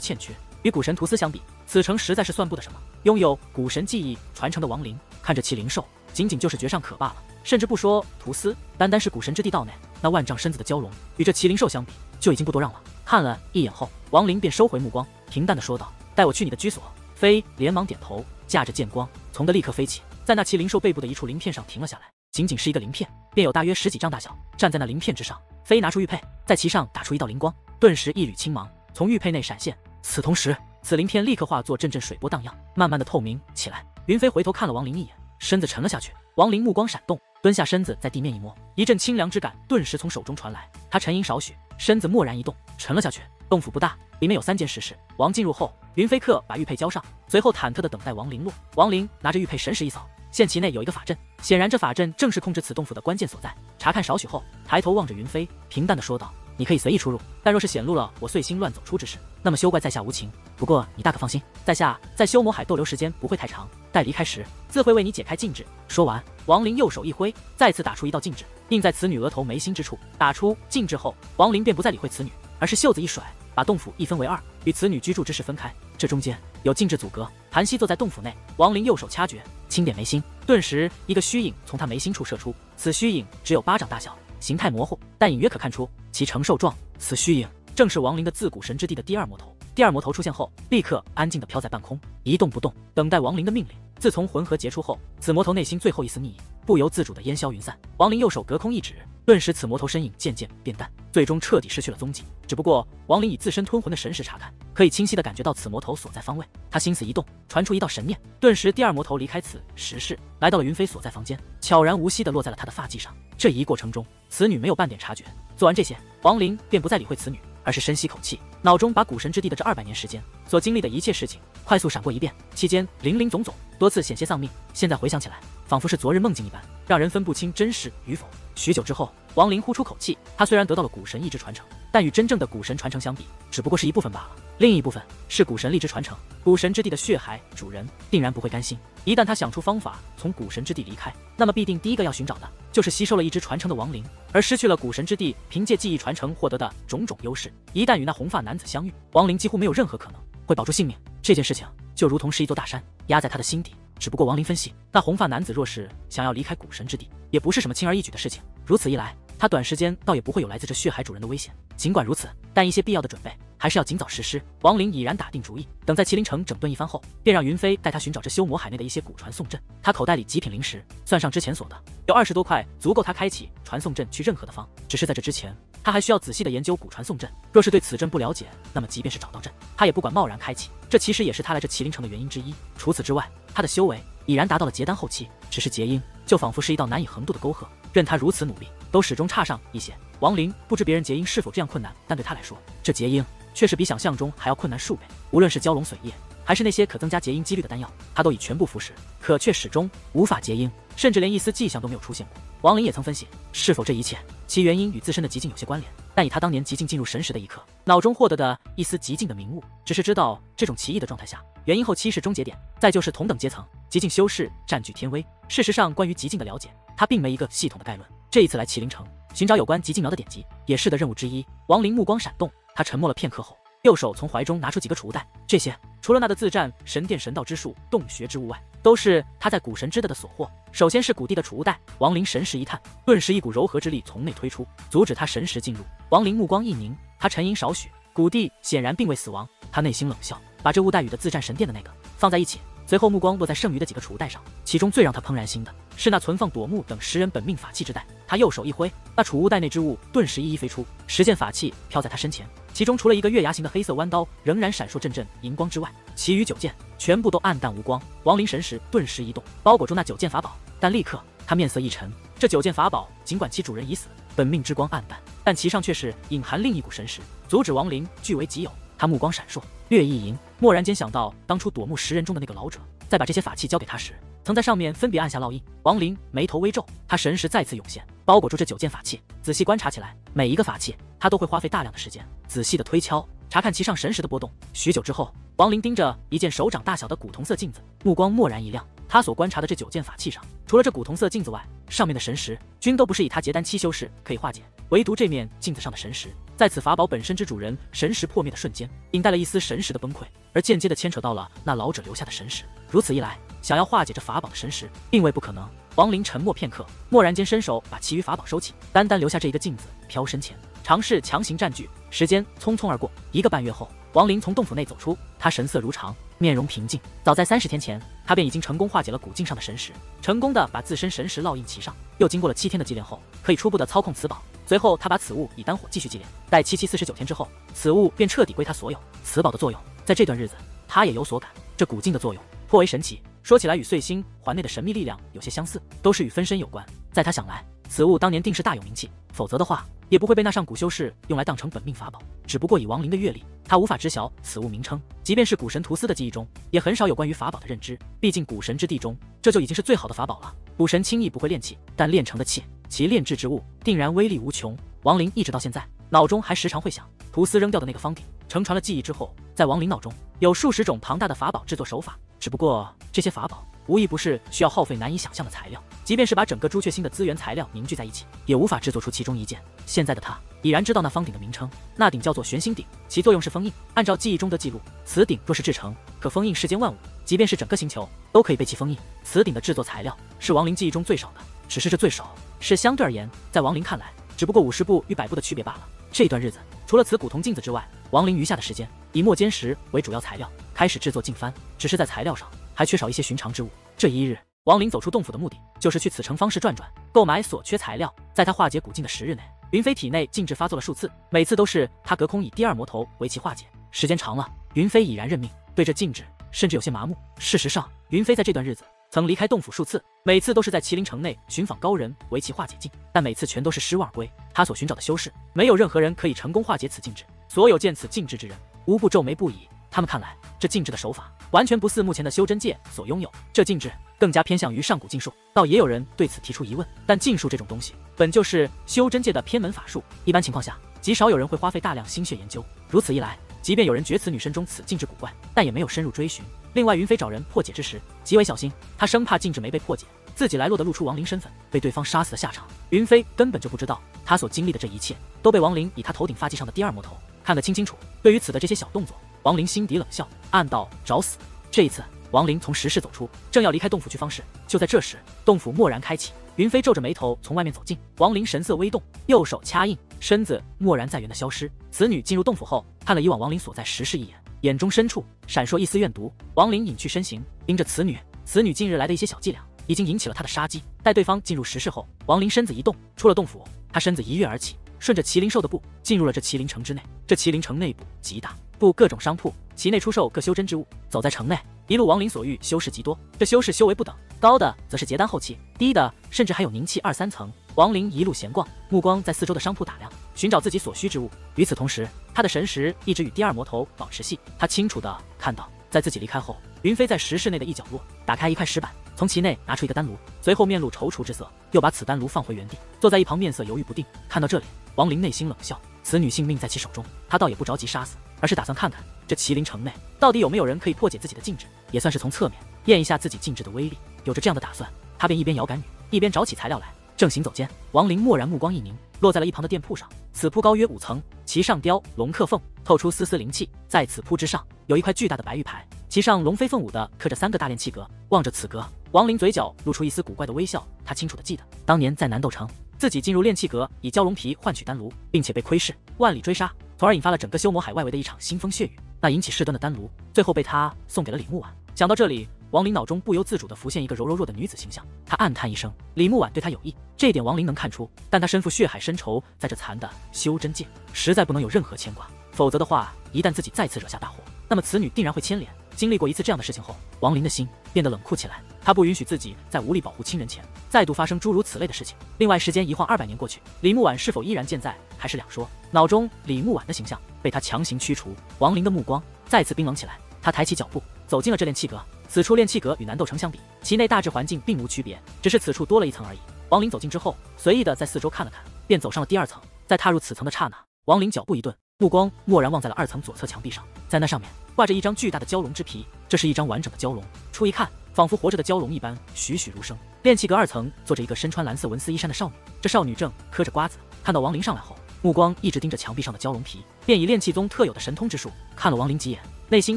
欠缺。与古神图斯相比，此城实在是算不得什么。拥有古神记忆传承的王林，看着麒麟兽，仅仅就是绝上可罢了。甚至不说图斯，单单是古神之地道内那万丈身子的蛟龙，与这麒麟兽相比，就已经不多让了。”看了一眼后，王林便收回目光，平淡的说道：“带我去你的居所。”飞连忙点头，驾着剑光从的立刻飞起，在那麒麟兽背部的一处鳞片上停了下来。仅仅是一个鳞片，便有大约十几丈大小。站在那鳞片之上，飞拿出玉佩，在其上打出一道灵光，顿时一缕青芒从玉佩内闪现。此同时，此鳞片立刻化作阵阵水波荡漾，慢慢的透明起来。云飞回头看了王林一眼，身子沉了下去。王林目光闪动，蹲下身子在地面一摸，一阵清凉之感顿时从手中传来。他沉吟少许。身子蓦然一动，沉了下去。洞府不大，里面有三间石室。王进入后，云飞客把玉佩交上，随后忐忑的等待王林落。王林拿着玉佩，神识一扫，现其内有一个法阵，显然这法阵正是控制此洞府的关键所在。查看少许后，抬头望着云飞，平淡的说道：“你可以随意出入，但若是显露了我碎星乱走出之事，那么休怪在下无情。不过你大可放心，在下在修魔海逗留时间不会太长，待离开时自会为你解开禁制。”说完，王林右手一挥，再次打出一道禁制。印在此女额头眉心之处，打出禁制后，王林便不再理会此女，而是袖子一甩，把洞府一分为二，与此女居住之事分开。这中间有禁制阻隔。韩熙坐在洞府内，王林右手掐诀，轻点眉心，顿时一个虚影从他眉心处射出。此虚影只有巴掌大小，形态模糊，但隐约可看出其承受状。此虚影正是王林的自古神之地的第二魔头。第二魔头出现后，立刻安静地飘在半空，一动不动，等待王林的命令。自从魂核结出后，此魔头内心最后一丝逆意不由自主的烟消云散。王林右手隔空一指，顿时此魔头身影渐渐变淡，最终彻底失去了踪迹。只不过王林以自身吞魂的神识查看，可以清晰的感觉到此魔头所在方位。他心思一动，传出一道神念，顿时第二魔头离开此石室，来到了云飞所在房间，悄然无息的落在了他的发髻上。这一过程中，此女没有半点察觉。做完这些，王林便不再理会此女。而是深吸口气，脑中把古神之地的这二百年时间所经历的一切事情快速闪过一遍，期间林林总总，多次险些丧命。现在回想起来，仿佛是昨日梦境一般，让人分不清真实与否。许久之后，王林呼出口气，他虽然得到了古神意志传承，但与真正的古神传承相比，只不过是一部分罢了。另一部分是古神力之传承。古神之地的血海主人定然不会甘心，一旦他想出方法从古神之地离开，那么必定第一个要寻找的就是吸收了一支传承的亡灵，而失去了古神之地凭借记忆传承获得的种种优势。一旦与那红发男子相遇，亡灵几乎没有任何可能会保住性命。这件事情就如同是一座大山压在他的心底。只不过王林分析，那红发男子若是想要离开古神之地，也不是什么轻而易举的事情。如此一来，他短时间倒也不会有来自这血海主人的危险。尽管如此，但一些必要的准备还是要尽早实施。王林已然打定主意，等在麒麟城整顿一番后，便让云飞带他寻找这修魔海内的一些古传送阵。他口袋里极品灵石，算上之前所得，有二十多块，足够他开启传送阵去任何的方。只是在这之前，他还需要仔细的研究古传送阵。若是对此阵不了解，那么即便是找到阵，他也不管贸然开启。这其实也是他来这麒麟城的原因之一。除此之外，他的修为已然达到了结丹后期，只是结音就仿佛是一道难以横渡的沟壑，任他如此努力，都始终差上一些。王林不知别人结婴是否这样困难，但对他来说，这结婴却是比想象中还要困难数倍。无论是蛟龙髓液，还是那些可增加结婴几率的丹药，他都已全部服食，可却始终无法结婴，甚至连一丝迹象都没有出现过。王林也曾分析，是否这一切其原因与自身的极境有些关联，但以他当年极境进入神识的一刻，脑中获得的一丝极境的明悟，只是知道这种奇异的状态下，原因后期是终结点，再就是同等阶层极境修士占据天威。事实上，关于极境的了解，他并没一个系统的概论。这一次来麒麟城寻找有关极静苗的典籍，也是的任务之一。王林目光闪动，他沉默了片刻后，右手从怀中拿出几个储物袋，这些除了那的自战神殿神道之术、洞穴之物外，都是他在古神之的的所获。首先是古帝的储物袋，王林神识一探，顿时一股柔和之力从内推出，阻止他神识进入。王林目光一凝，他沉吟少许，古帝显然并未死亡，他内心冷笑，把这物袋与的自战神殿的那个放在一起。随后目光落在剩余的几个储物袋上，其中最让他怦然心的是那存放朵木等十人本命法器之袋。他右手一挥，那储物袋内之物顿时一一飞出，十件法器飘在他身前。其中除了一个月牙形的黑色弯刀仍然闪烁阵阵荧光之外，其余九件全部都暗淡无光。亡灵神识顿时一动，包裹住那九件法宝。但立刻他面色一沉，这九件法宝尽管其主人已死，本命之光暗淡，但其上却是隐含另一股神识，阻止亡灵据为己有。他目光闪烁，略一吟，蓦然间想到当初夺目十人中的那个老者，在把这些法器交给他时，曾在上面分别按下烙印。王林眉头微皱，他神识再次涌现，包裹住这九件法器，仔细观察起来，每一个法器他都会花费大量的时间，仔细的推敲，查看其上神识的波动。许久之后，王林盯着一件手掌大小的古铜色镜子，目光蓦然一亮。他所观察的这九件法器上，除了这古铜色镜子外，上面的神识均都不是以他结丹期修士可以化解，唯独这面镜子上的神识。在此法宝本身之主人神识破灭的瞬间，引带了一丝神识的崩溃，而间接的牵扯到了那老者留下的神识。如此一来，想要化解这法宝的神识，并未不可能。王林沉默片刻，蓦然间伸手把其余法宝收起，单单留下这一个镜子飘身前，尝试强行占据。时间匆匆而过，一个半月后，王林从洞府内走出，他神色如常，面容平静。早在三十天前，他便已经成功化解了古镜上的神识，成功的把自身神识烙印其上。又经过了七天的祭炼后，可以初步的操控此宝。随后，他把此物以丹火继续祭炼，待七七四十九天之后，此物便彻底归他所有。此宝的作用，在这段日子，他也有所感。这古镜的作用颇为神奇，说起来与碎星环内的神秘力量有些相似，都是与分身有关。在他想来，此物当年定是大有名气，否则的话，也不会被那上古修士用来当成本命法宝。只不过以亡灵的阅历，他无法知晓此物名称。即便是古神图斯的记忆中，也很少有关于法宝的认知。毕竟古神之地中，这就已经是最好的法宝了。古神轻易不会炼器，但炼成的器。其炼制之物定然威力无穷。王林一直到现在，脑中还时常会想，图斯扔掉的那个方鼎，承传了记忆之后，在王林脑中有数十种庞大的法宝制作手法。只不过这些法宝无一不是需要耗费难以想象的材料，即便是把整个朱雀星的资源材料凝聚在一起，也无法制作出其中一件。现在的他已然知道那方鼎的名称，那鼎叫做玄星鼎，其作用是封印。按照记忆中的记录，此鼎若是制成，可封印世间万物，即便是整个星球都可以被其封印。此鼎的制作材料是王林记忆中最少的，只是这最少。是相对而言，在王林看来，只不过五十步与百步的区别罢了。这段日子，除了此古铜镜子之外，王林余下的时间以墨尖石为主要材料，开始制作镜幡。只是在材料上还缺少一些寻常之物。这一日，王林走出洞府的目的，就是去此城方士转转，购买所缺材料。在他化解古镜的十日内，云飞体内禁制发作了数次，每次都是他隔空以第二魔头为其化解。时间长了，云飞已然认命，对这禁制甚至有些麻木。事实上，云飞在这段日子。曾离开洞府数次，每次都是在麒麟城内寻访高人为其化解禁，但每次全都是失望而归。他所寻找的修士，没有任何人可以成功化解此禁制。所有见此禁制之人，无不皱眉不已。他们看来，这禁制的手法完全不似目前的修真界所拥有。这禁制更加偏向于上古禁术。倒也有人对此提出疑问，但禁术这种东西，本就是修真界的偏门法术，一般情况下，极少有人会花费大量心血研究。如此一来，即便有人觉此女身中此禁制古怪，但也没有深入追寻。另外，云飞找人破解之时极为小心，他生怕禁制没被破解，自己来落的露出亡灵身份，被对方杀死的下场。云飞根本就不知道，他所经历的这一切都被亡灵以他头顶发髻上的第二魔头看得清清楚。对于此的这些小动作，王林心底冷笑，暗道找死。这一次，王林从石室走出，正要离开洞府去方士，就在这时，洞府蓦然开启，云飞皱着眉头从外面走进，王林神色微动，右手掐印，身子蓦然在原的消失。此女进入洞府后，看了以往王林所在石室一眼。眼中深处闪烁一丝怨毒，王林隐去身形，盯着此女。此女近日来的一些小伎俩，已经引起了他的杀机。待对方进入石室后，王林身子一动，出了洞府。他身子一跃而起，顺着麒麟兽的步，进入了这麒麟城之内。这麒麟城内部极大，布各种商铺，其内出售各修真之物。走在城内，一路王林所遇修士极多，这修士修为不等，高的则是结丹后期，低的甚至还有凝气二三层。王林一路闲逛，目光在四周的商铺打量，寻找自己所需之物。与此同时，他的神识一直与第二魔头保持系。他清楚的看到，在自己离开后，云飞在石室内的一角落打开一块石板，从其内拿出一个丹炉，随后面露踌躇之色，又把此丹炉放回原地，坐在一旁面色犹豫不定。看到这里，王林内心冷笑，此女性命在其手中，他倒也不着急杀死，而是打算看看这麒麟城内到底有没有人可以破解自己的禁制，也算是从侧面验一下自己禁制的威力。有着这样的打算，他便一边摇杆女，一边找起材料来。正行走间，王林蓦然目光一凝，落在了一旁的店铺上。此铺高约五层，其上雕龙刻凤，透出丝丝灵气。在此铺之上，有一块巨大的白玉牌，其上龙飞凤舞的刻着三个大炼气阁。望着此阁，王林嘴角露出一丝古怪的微笑。他清楚的记得，当年在南斗城，自己进入炼气阁，以蛟龙皮换取丹炉，并且被窥视，万里追杀，从而引发了整个修魔海外围的一场腥风血雨。那引起事端的丹炉，最后被他送给了李木婉。想到这里。王林脑中不由自主地浮现一个柔柔弱的女子形象，他暗叹一声：李木婉对他有意，这一点王林能看出。但他身负血海深仇，在这残的修真界，实在不能有任何牵挂。否则的话，一旦自己再次惹下大祸，那么此女定然会牵连。经历过一次这样的事情后，王林的心变得冷酷起来。他不允许自己在无力保护亲人前，再度发生诸如此类的事情。另外，时间一晃二百年过去，李木婉是否依然健在，还是两说。脑中李木婉的形象被他强行驱除，王林的目光再次冰冷起来。他抬起脚步，走进了这炼气阁。此处炼气阁与南斗城相比，其内大致环境并无区别，只是此处多了一层而已。王林走近之后，随意的在四周看了看，便走上了第二层。在踏入此层的刹那，王林脚步一顿，目光蓦然望在了二层左侧墙壁上，在那上面挂着一张巨大的蛟龙之皮，这是一张完整的蛟龙，初一看仿佛活着的蛟龙一般，栩栩如生。炼气阁二层坐着一个身穿蓝色纹丝衣衫的少女，这少女正嗑着瓜子，看到王林上来后，目光一直盯着墙壁上的蛟龙皮，便以炼气宗特有的神通之术看了王林几眼。内心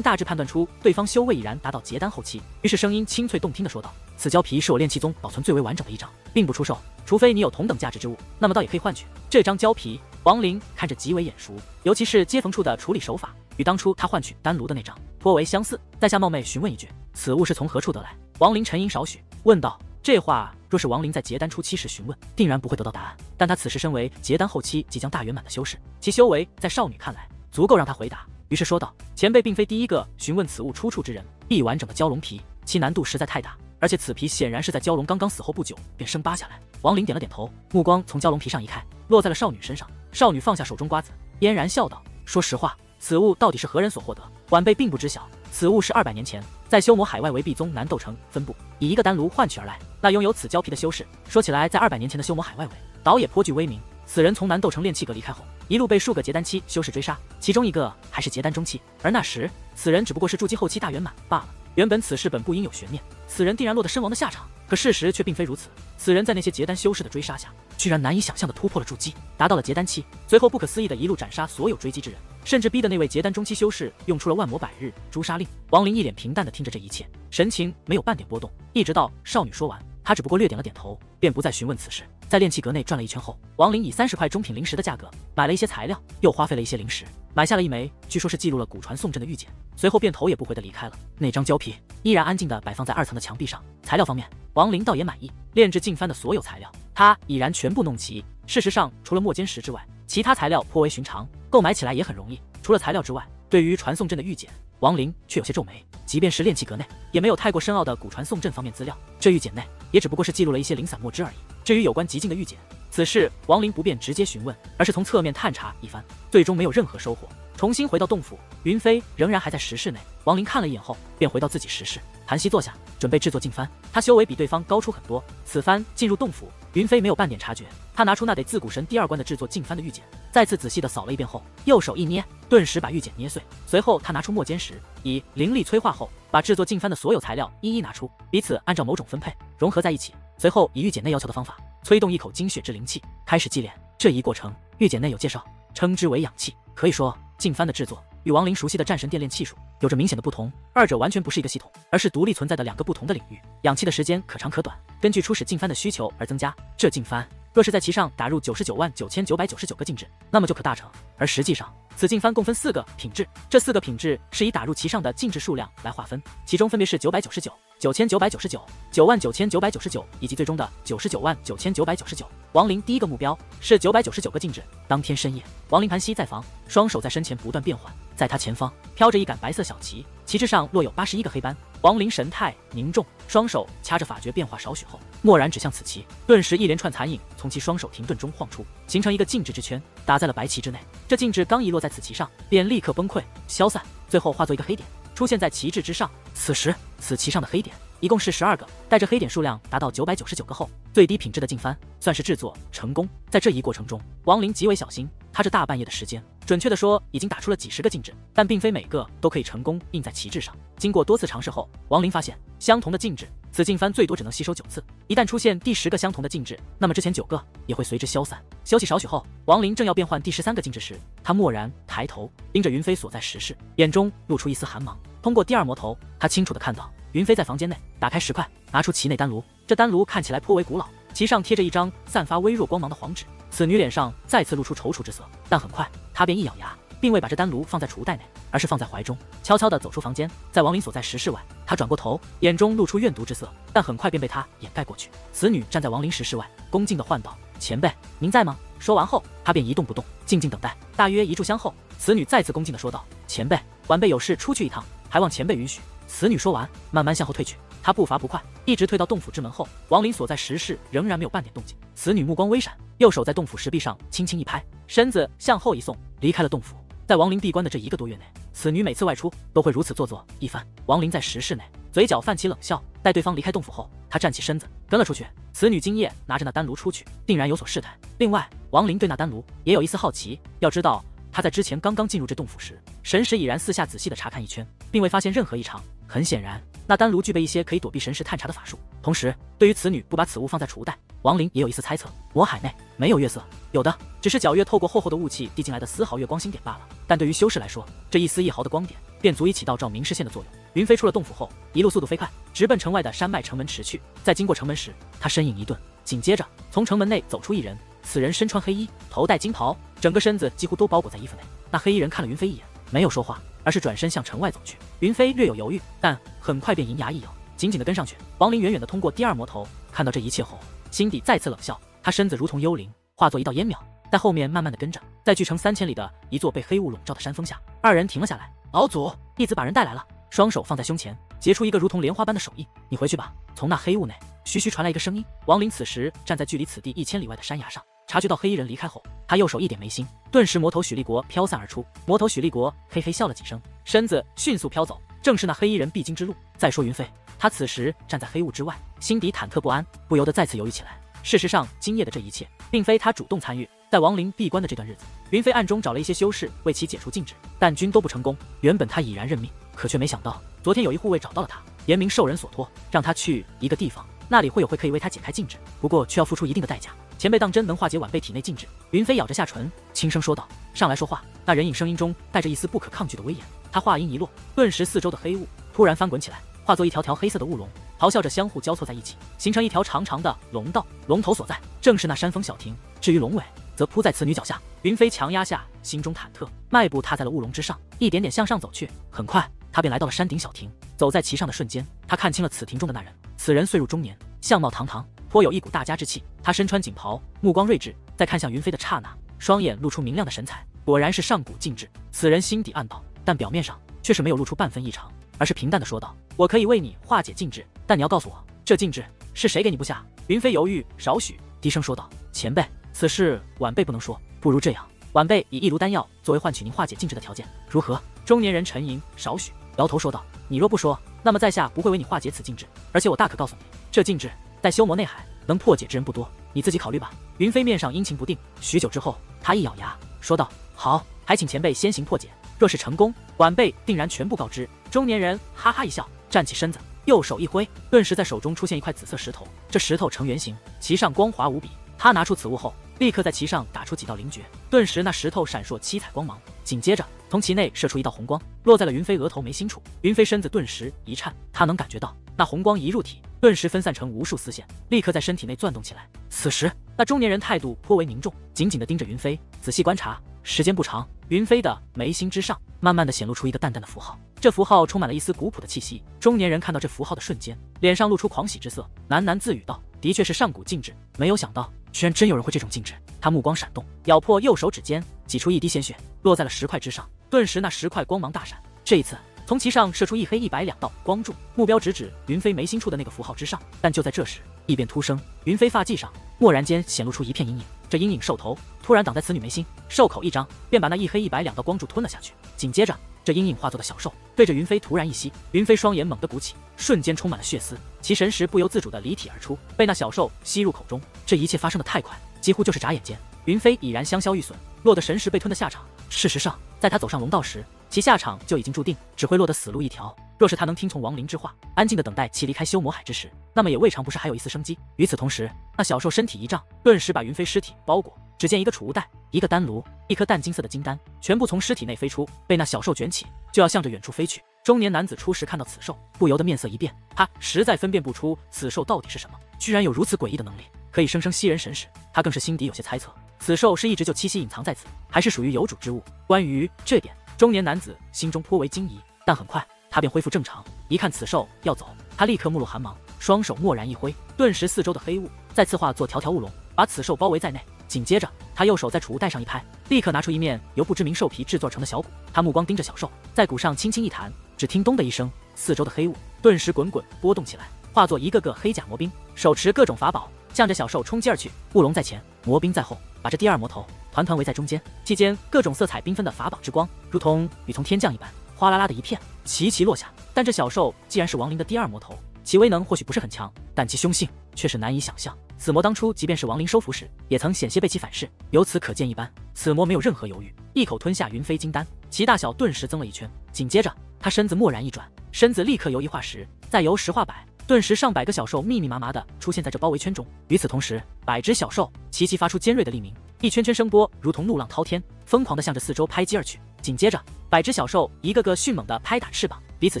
大致判断出对方修为已然达到结丹后期，于是声音清脆动听的说道：“此胶皮是我炼气宗保存最为完整的一张，并不出售，除非你有同等价值之物，那么倒也可以换取这张胶皮。”王林看着极为眼熟，尤其是接缝处的处理手法，与当初他换取丹炉的那张颇为相似。在下冒昧询问一句，此物是从何处得来？王林沉吟少许，问道：“这话若是王林在结丹初期时询问，定然不会得到答案。但他此时身为结丹后期即将大圆满的修士，其修为在少女看来足够让他回答。”于是说道：“前辈并非第一个询问此物出处之人。一完整的蛟龙皮，其难度实在太大，而且此皮显然是在蛟龙刚刚死后不久便生扒下来。”王林点了点头，目光从蛟龙皮上移开，落在了少女身上。少女放下手中瓜子，嫣然笑道：“说实话，此物到底是何人所获得？晚辈并不知晓。此物是二百年前在修魔海外围壁宗南斗城分部以一个丹炉换取而来。那拥有此胶皮的修士，说起来，在二百年前的修魔海外围，倒也颇具威名。此人从南斗城炼气阁离开后。”一路被数个结丹期修士追杀，其中一个还是结丹中期，而那时此人只不过是筑基后期大圆满罢了。原本此事本不应有悬念，此人定然落得身亡的下场。可事实却并非如此，此人在那些结丹修士的追杀下，居然难以想象的突破了筑基，达到了结丹期，随后不可思议的一路斩杀所有追击之人，甚至逼得那位结丹中期修士用出了万魔百日诛杀令。王林一脸平淡的听着这一切，神情没有半点波动，一直到少女说完。他只不过略点了点头，便不再询问此事。在炼气阁内转了一圈后，王林以三十块中品灵石的价格买了一些材料，又花费了一些灵石，买下了一枚据说是记录了古传宋阵的玉简。随后便头也不回的离开了。那张胶皮依然安静的摆放在二层的墙壁上。材料方面，王林倒也满意，炼制净幡的所有材料，他已然全部弄齐。事实上，除了墨尖石之外，其他材料颇为寻常，购买起来也很容易。除了材料之外，对于传送阵的玉简，王林却有些皱眉。即便是炼气阁内，也没有太过深奥的古传送阵方面资料。这玉简内也只不过是记录了一些零散墨汁而已。至于有关极境的预检，此事王林不便直接询问，而是从侧面探查一番，最终没有任何收获。重新回到洞府，云飞仍然还在石室内。王林看了一眼后，便回到自己石室，盘膝坐下，准备制作净幡。他修为比对方高出很多。此番进入洞府，云飞没有半点察觉。他拿出那得自古神第二关的制作净幡的玉简，再次仔细的扫了一遍后，右手一捏，顿时把玉简捏碎。随后他拿出墨尖石，以灵力催化后，把制作净幡的所有材料一一拿出，彼此按照某种分配融合在一起。随后以玉简内要求的方法，催动一口精血之灵气，开始祭炼。这一过程，玉简内有介绍，称之为养气。可以说。净幡的制作与王林熟悉的战神电炼气术有着明显的不同，二者完全不是一个系统，而是独立存在的两个不同的领域。氧气的时间可长可短，根据初始净幡的需求而增加。这净幡若是在其上打入九十九万九千九百九十九个静止，那么就可大成。而实际上，此净幡共分四个品质，这四个品质是以打入其上的静止数量来划分，其中分别是九百九十九。九千九百九十九，九万九千九百九十九，以及最终的九十九万九千九百九十九。王林第一个目标是九百九十九个禁制。当天深夜，王林盘膝在房，双手在身前不断变换，在他前方飘着一杆白色小旗，旗帜上落有八十一个黑斑。王林神态凝重，双手掐着法诀变化少许后，蓦然指向此旗，顿时一连串残影从其双手停顿中晃出，形成一个静止之圈，打在了白旗之内。这静止刚一落在此旗上，便立刻崩溃消散，最后化作一个黑点。出现在旗帜之上。此时，此旗上的黑点一共是十二个，带着黑点数量达到九百九十九个后，最低品质的净幡算是制作成功。在这一过程中，王林极为小心。他这大半夜的时间，准确的说，已经打出了几十个禁制，但并非每个都可以成功印在旗帜上。经过多次尝试后，王林发现，相同的禁制此镜幡最多只能吸收九次，一旦出现第十个相同的禁制，那么之前九个也会随之消散。休息少许后，王林正要变换第十三个禁制时，他蓦然抬头，盯着云飞所在石室，眼中露出一丝寒芒。通过第二魔头，他清楚的看到云飞在房间内打开石块，拿出其内丹炉。这丹炉看起来颇为古老，其上贴着一张散发微弱光芒的黄纸。此女脸上再次露出踌躇之色，但很快她便一咬牙。并未把这丹炉放在储物袋内，而是放在怀中，悄悄地走出房间，在王林所在石室外。他转过头，眼中露出怨毒之色，但很快便被他掩盖过去。此女站在王林石室外，恭敬地唤道：“前辈，您在吗？”说完后，他便一动不动，静静等待。大约一炷香后，此女再次恭敬地说道：“前辈，晚辈有事出去一趟，还望前辈允许。”此女说完，慢慢向后退去。她步伐不快，一直退到洞府之门后，王林所在石室仍然没有半点动静。此女目光微闪，右手在洞府石壁上轻轻一拍，身子向后一送，离开了洞府。在王林闭关的这一个多月内，此女每次外出都会如此做作一番。王林在石室内，嘴角泛起冷笑。待对方离开洞府后，他站起身子跟了出去。此女今夜拿着那丹炉出去，定然有所试探。另外，王林对那丹炉也有一丝好奇。要知道，他在之前刚刚进入这洞府时，神识已然四下仔细的查看一圈，并未发现任何异常。很显然，那丹炉具备一些可以躲避神识探查的法术。同时，对于此女不把此物放在储物袋。王林也有一丝猜测，魔海内没有月色，有的只是皎月透过厚厚的雾气递进来的丝毫月光星点罢了。但对于修士来说，这一丝一毫的光点便足以起到照明视线的作用。云飞出了洞府后，一路速度飞快，直奔城外的山脉城门驰去。在经过城门时，他身影一顿，紧接着从城门内走出一人。此人身穿黑衣，头戴金袍，整个身子几乎都包裹在衣服内。那黑衣人看了云飞一眼，没有说话，而是转身向城外走去。云飞略有犹豫，但很快便银牙一咬，紧紧地跟上去。王林远远地通过第二魔头看到这一切后。心底再次冷笑，他身子如同幽灵，化作一道烟苗，在后面慢慢的跟着，在距城三千里的一座被黑雾笼罩的山峰下，二人停了下来。老祖，弟子把人带来了，双手放在胸前，结出一个如同莲花般的手印。你回去吧。从那黑雾内，徐徐传来一个声音。王林此时站在距离此地一千里外的山崖上，察觉到黑衣人离开后，他右手一点眉心，顿时魔头许立国飘散而出。魔头许立国嘿嘿笑了几声，身子迅速飘走，正是那黑衣人必经之路。再说云飞。他此时站在黑雾之外，心底忐忑不安，不由得再次犹豫起来。事实上，今夜的这一切，并非他主动参与。在亡灵闭关的这段日子，云飞暗中找了一些修士为其解除禁制，但均都不成功。原本他已然认命，可却没想到，昨天有一护卫找到了他，言明受人所托，让他去一个地方，那里会有会可以为他解开禁制，不过却要付出一定的代价。前辈当真能化解晚辈体内禁制？云飞咬着下唇，轻声说道：“上来说话。”那人影声音中带着一丝不可抗拒的威严。他话音一落，顿时四周的黑雾突然翻滚起来。化作一条条黑色的雾龙，咆哮着相互交错在一起，形成一条长长的龙道。龙头所在正是那山峰小亭，至于龙尾，则扑在此女脚下。云飞强压下心中忐忑，迈步踏在了雾龙之上，一点点向上走去。很快，他便来到了山顶小亭。走在其上的瞬间，他看清了此亭中的那人。此人岁入中年，相貌堂堂，颇有一股大家之气。他身穿锦袍，目光睿智，在看向云飞的刹那，双眼露出明亮的神采。果然是上古禁制。此人心底暗道，但表面上却是没有露出半分异常。而是平淡的说道：“我可以为你化解禁制，但你要告诉我，这禁制是谁给你布下？”云飞犹豫少许，低声说道：“前辈，此事晚辈不能说。不如这样，晚辈以一炉丹药作为换取您化解禁制的条件，如何？”中年人沉吟少许，摇头说道：“你若不说，那么在下不会为你化解此禁制。而且我大可告诉你，这禁制在修魔内海能破解之人不多，你自己考虑吧。”云飞面上阴晴不定，许久之后，他一咬牙说道：“好，还请前辈先行破解。”若是成功，晚辈定然全部告知。中年人哈哈一笑，站起身子，右手一挥，顿时在手中出现一块紫色石头。这石头呈圆形，其上光滑无比。他拿出此物后，立刻在其上打出几道灵诀，顿时那石头闪烁七彩光芒。紧接着，从其内射出一道红光，落在了云飞额头眉心处。云飞身子顿时一颤，他能感觉到那红光一入体，顿时分散成无数丝线，立刻在身体内转动起来。此时，那中年人态度颇为凝重，紧紧地盯着云飞，仔细观察。时间不长，云飞的眉心之上，慢慢的显露出一个淡淡的符号。这符号充满了一丝古朴的气息。中年人看到这符号的瞬间，脸上露出狂喜之色，喃喃自语道：“的确是上古禁制，没有想到，居然真有人会这种禁制。”他目光闪动，咬破右手指尖，挤出一滴鲜血，落在了石块之上。顿时，那石块光芒大闪。这一次，从其上射出一黑一白两道光柱，目标直指云飞眉心处的那个符号之上。但就在这时，异变突生，云飞发髻上蓦然间显露出一片阴影。这阴影兽头突然挡在此女眉心，兽口一张，便把那一黑一白两道光柱吞了下去。紧接着，这阴影化作的小兽对着云飞突然一吸，云飞双眼猛地鼓起，瞬间充满了血丝，其神识不由自主的离体而出，被那小兽吸入口中。这一切发生的太快，几乎就是眨眼间，云飞已然香消玉损，落得神识被吞的下场。事实上，在他走上龙道时，其下场就已经注定，只会落得死路一条。若是他能听从亡灵之话，安静的等待其离开修魔海之时，那么也未尝不是还有一丝生机。与此同时，那小兽身体一胀，顿时把云飞尸体包裹。只见一个储物袋，一个丹炉，一颗淡金色的金丹，全部从尸体内飞出，被那小兽卷起，就要向着远处飞去。中年男子初时看到此兽，不由得面色一变，他实在分辨不出此兽到底是什么，居然有如此诡异的能力，可以生生吸人神识。他更是心底有些猜测，此兽是一直就栖息隐藏在此，还是属于有主之物。关于这点，中年男子心中颇为惊疑，但很快。他便恢复正常，一看此兽要走，他立刻目露寒芒，双手蓦然一挥，顿时四周的黑雾再次化作条条雾龙，把此兽包围在内。紧接着，他右手在储物袋上一拍，立刻拿出一面由不知名兽皮制作成的小鼓。他目光盯着小兽，在鼓上轻轻一弹，只听咚的一声，四周的黑雾顿时滚滚波动起来，化作一个个黑甲魔兵，手持各种法宝，向着小兽冲击而去。雾龙在前，魔兵在后，把这第二魔头团团围在中间。期间，各种色彩缤纷的法宝之光，如同雨从天降一般。哗啦啦的一片，齐齐落下。但这小兽既然是亡灵的第二魔头，其威能或许不是很强，但其凶性却是难以想象。此魔当初即便是亡灵收服时，也曾险些被其反噬。由此可见一斑，此魔没有任何犹豫，一口吞下云飞金丹，其大小顿时增了一圈。紧接着，他身子蓦然一转，身子立刻由一化十，再由十化百，顿时上百个小兽密密麻麻的出现在这包围圈中。与此同时，百只小兽齐齐发出尖锐的利鸣，一圈圈声波如同怒浪滔天，疯狂的向着四周拍击而去。紧接着，百只小兽一个个迅猛地拍打翅膀，彼此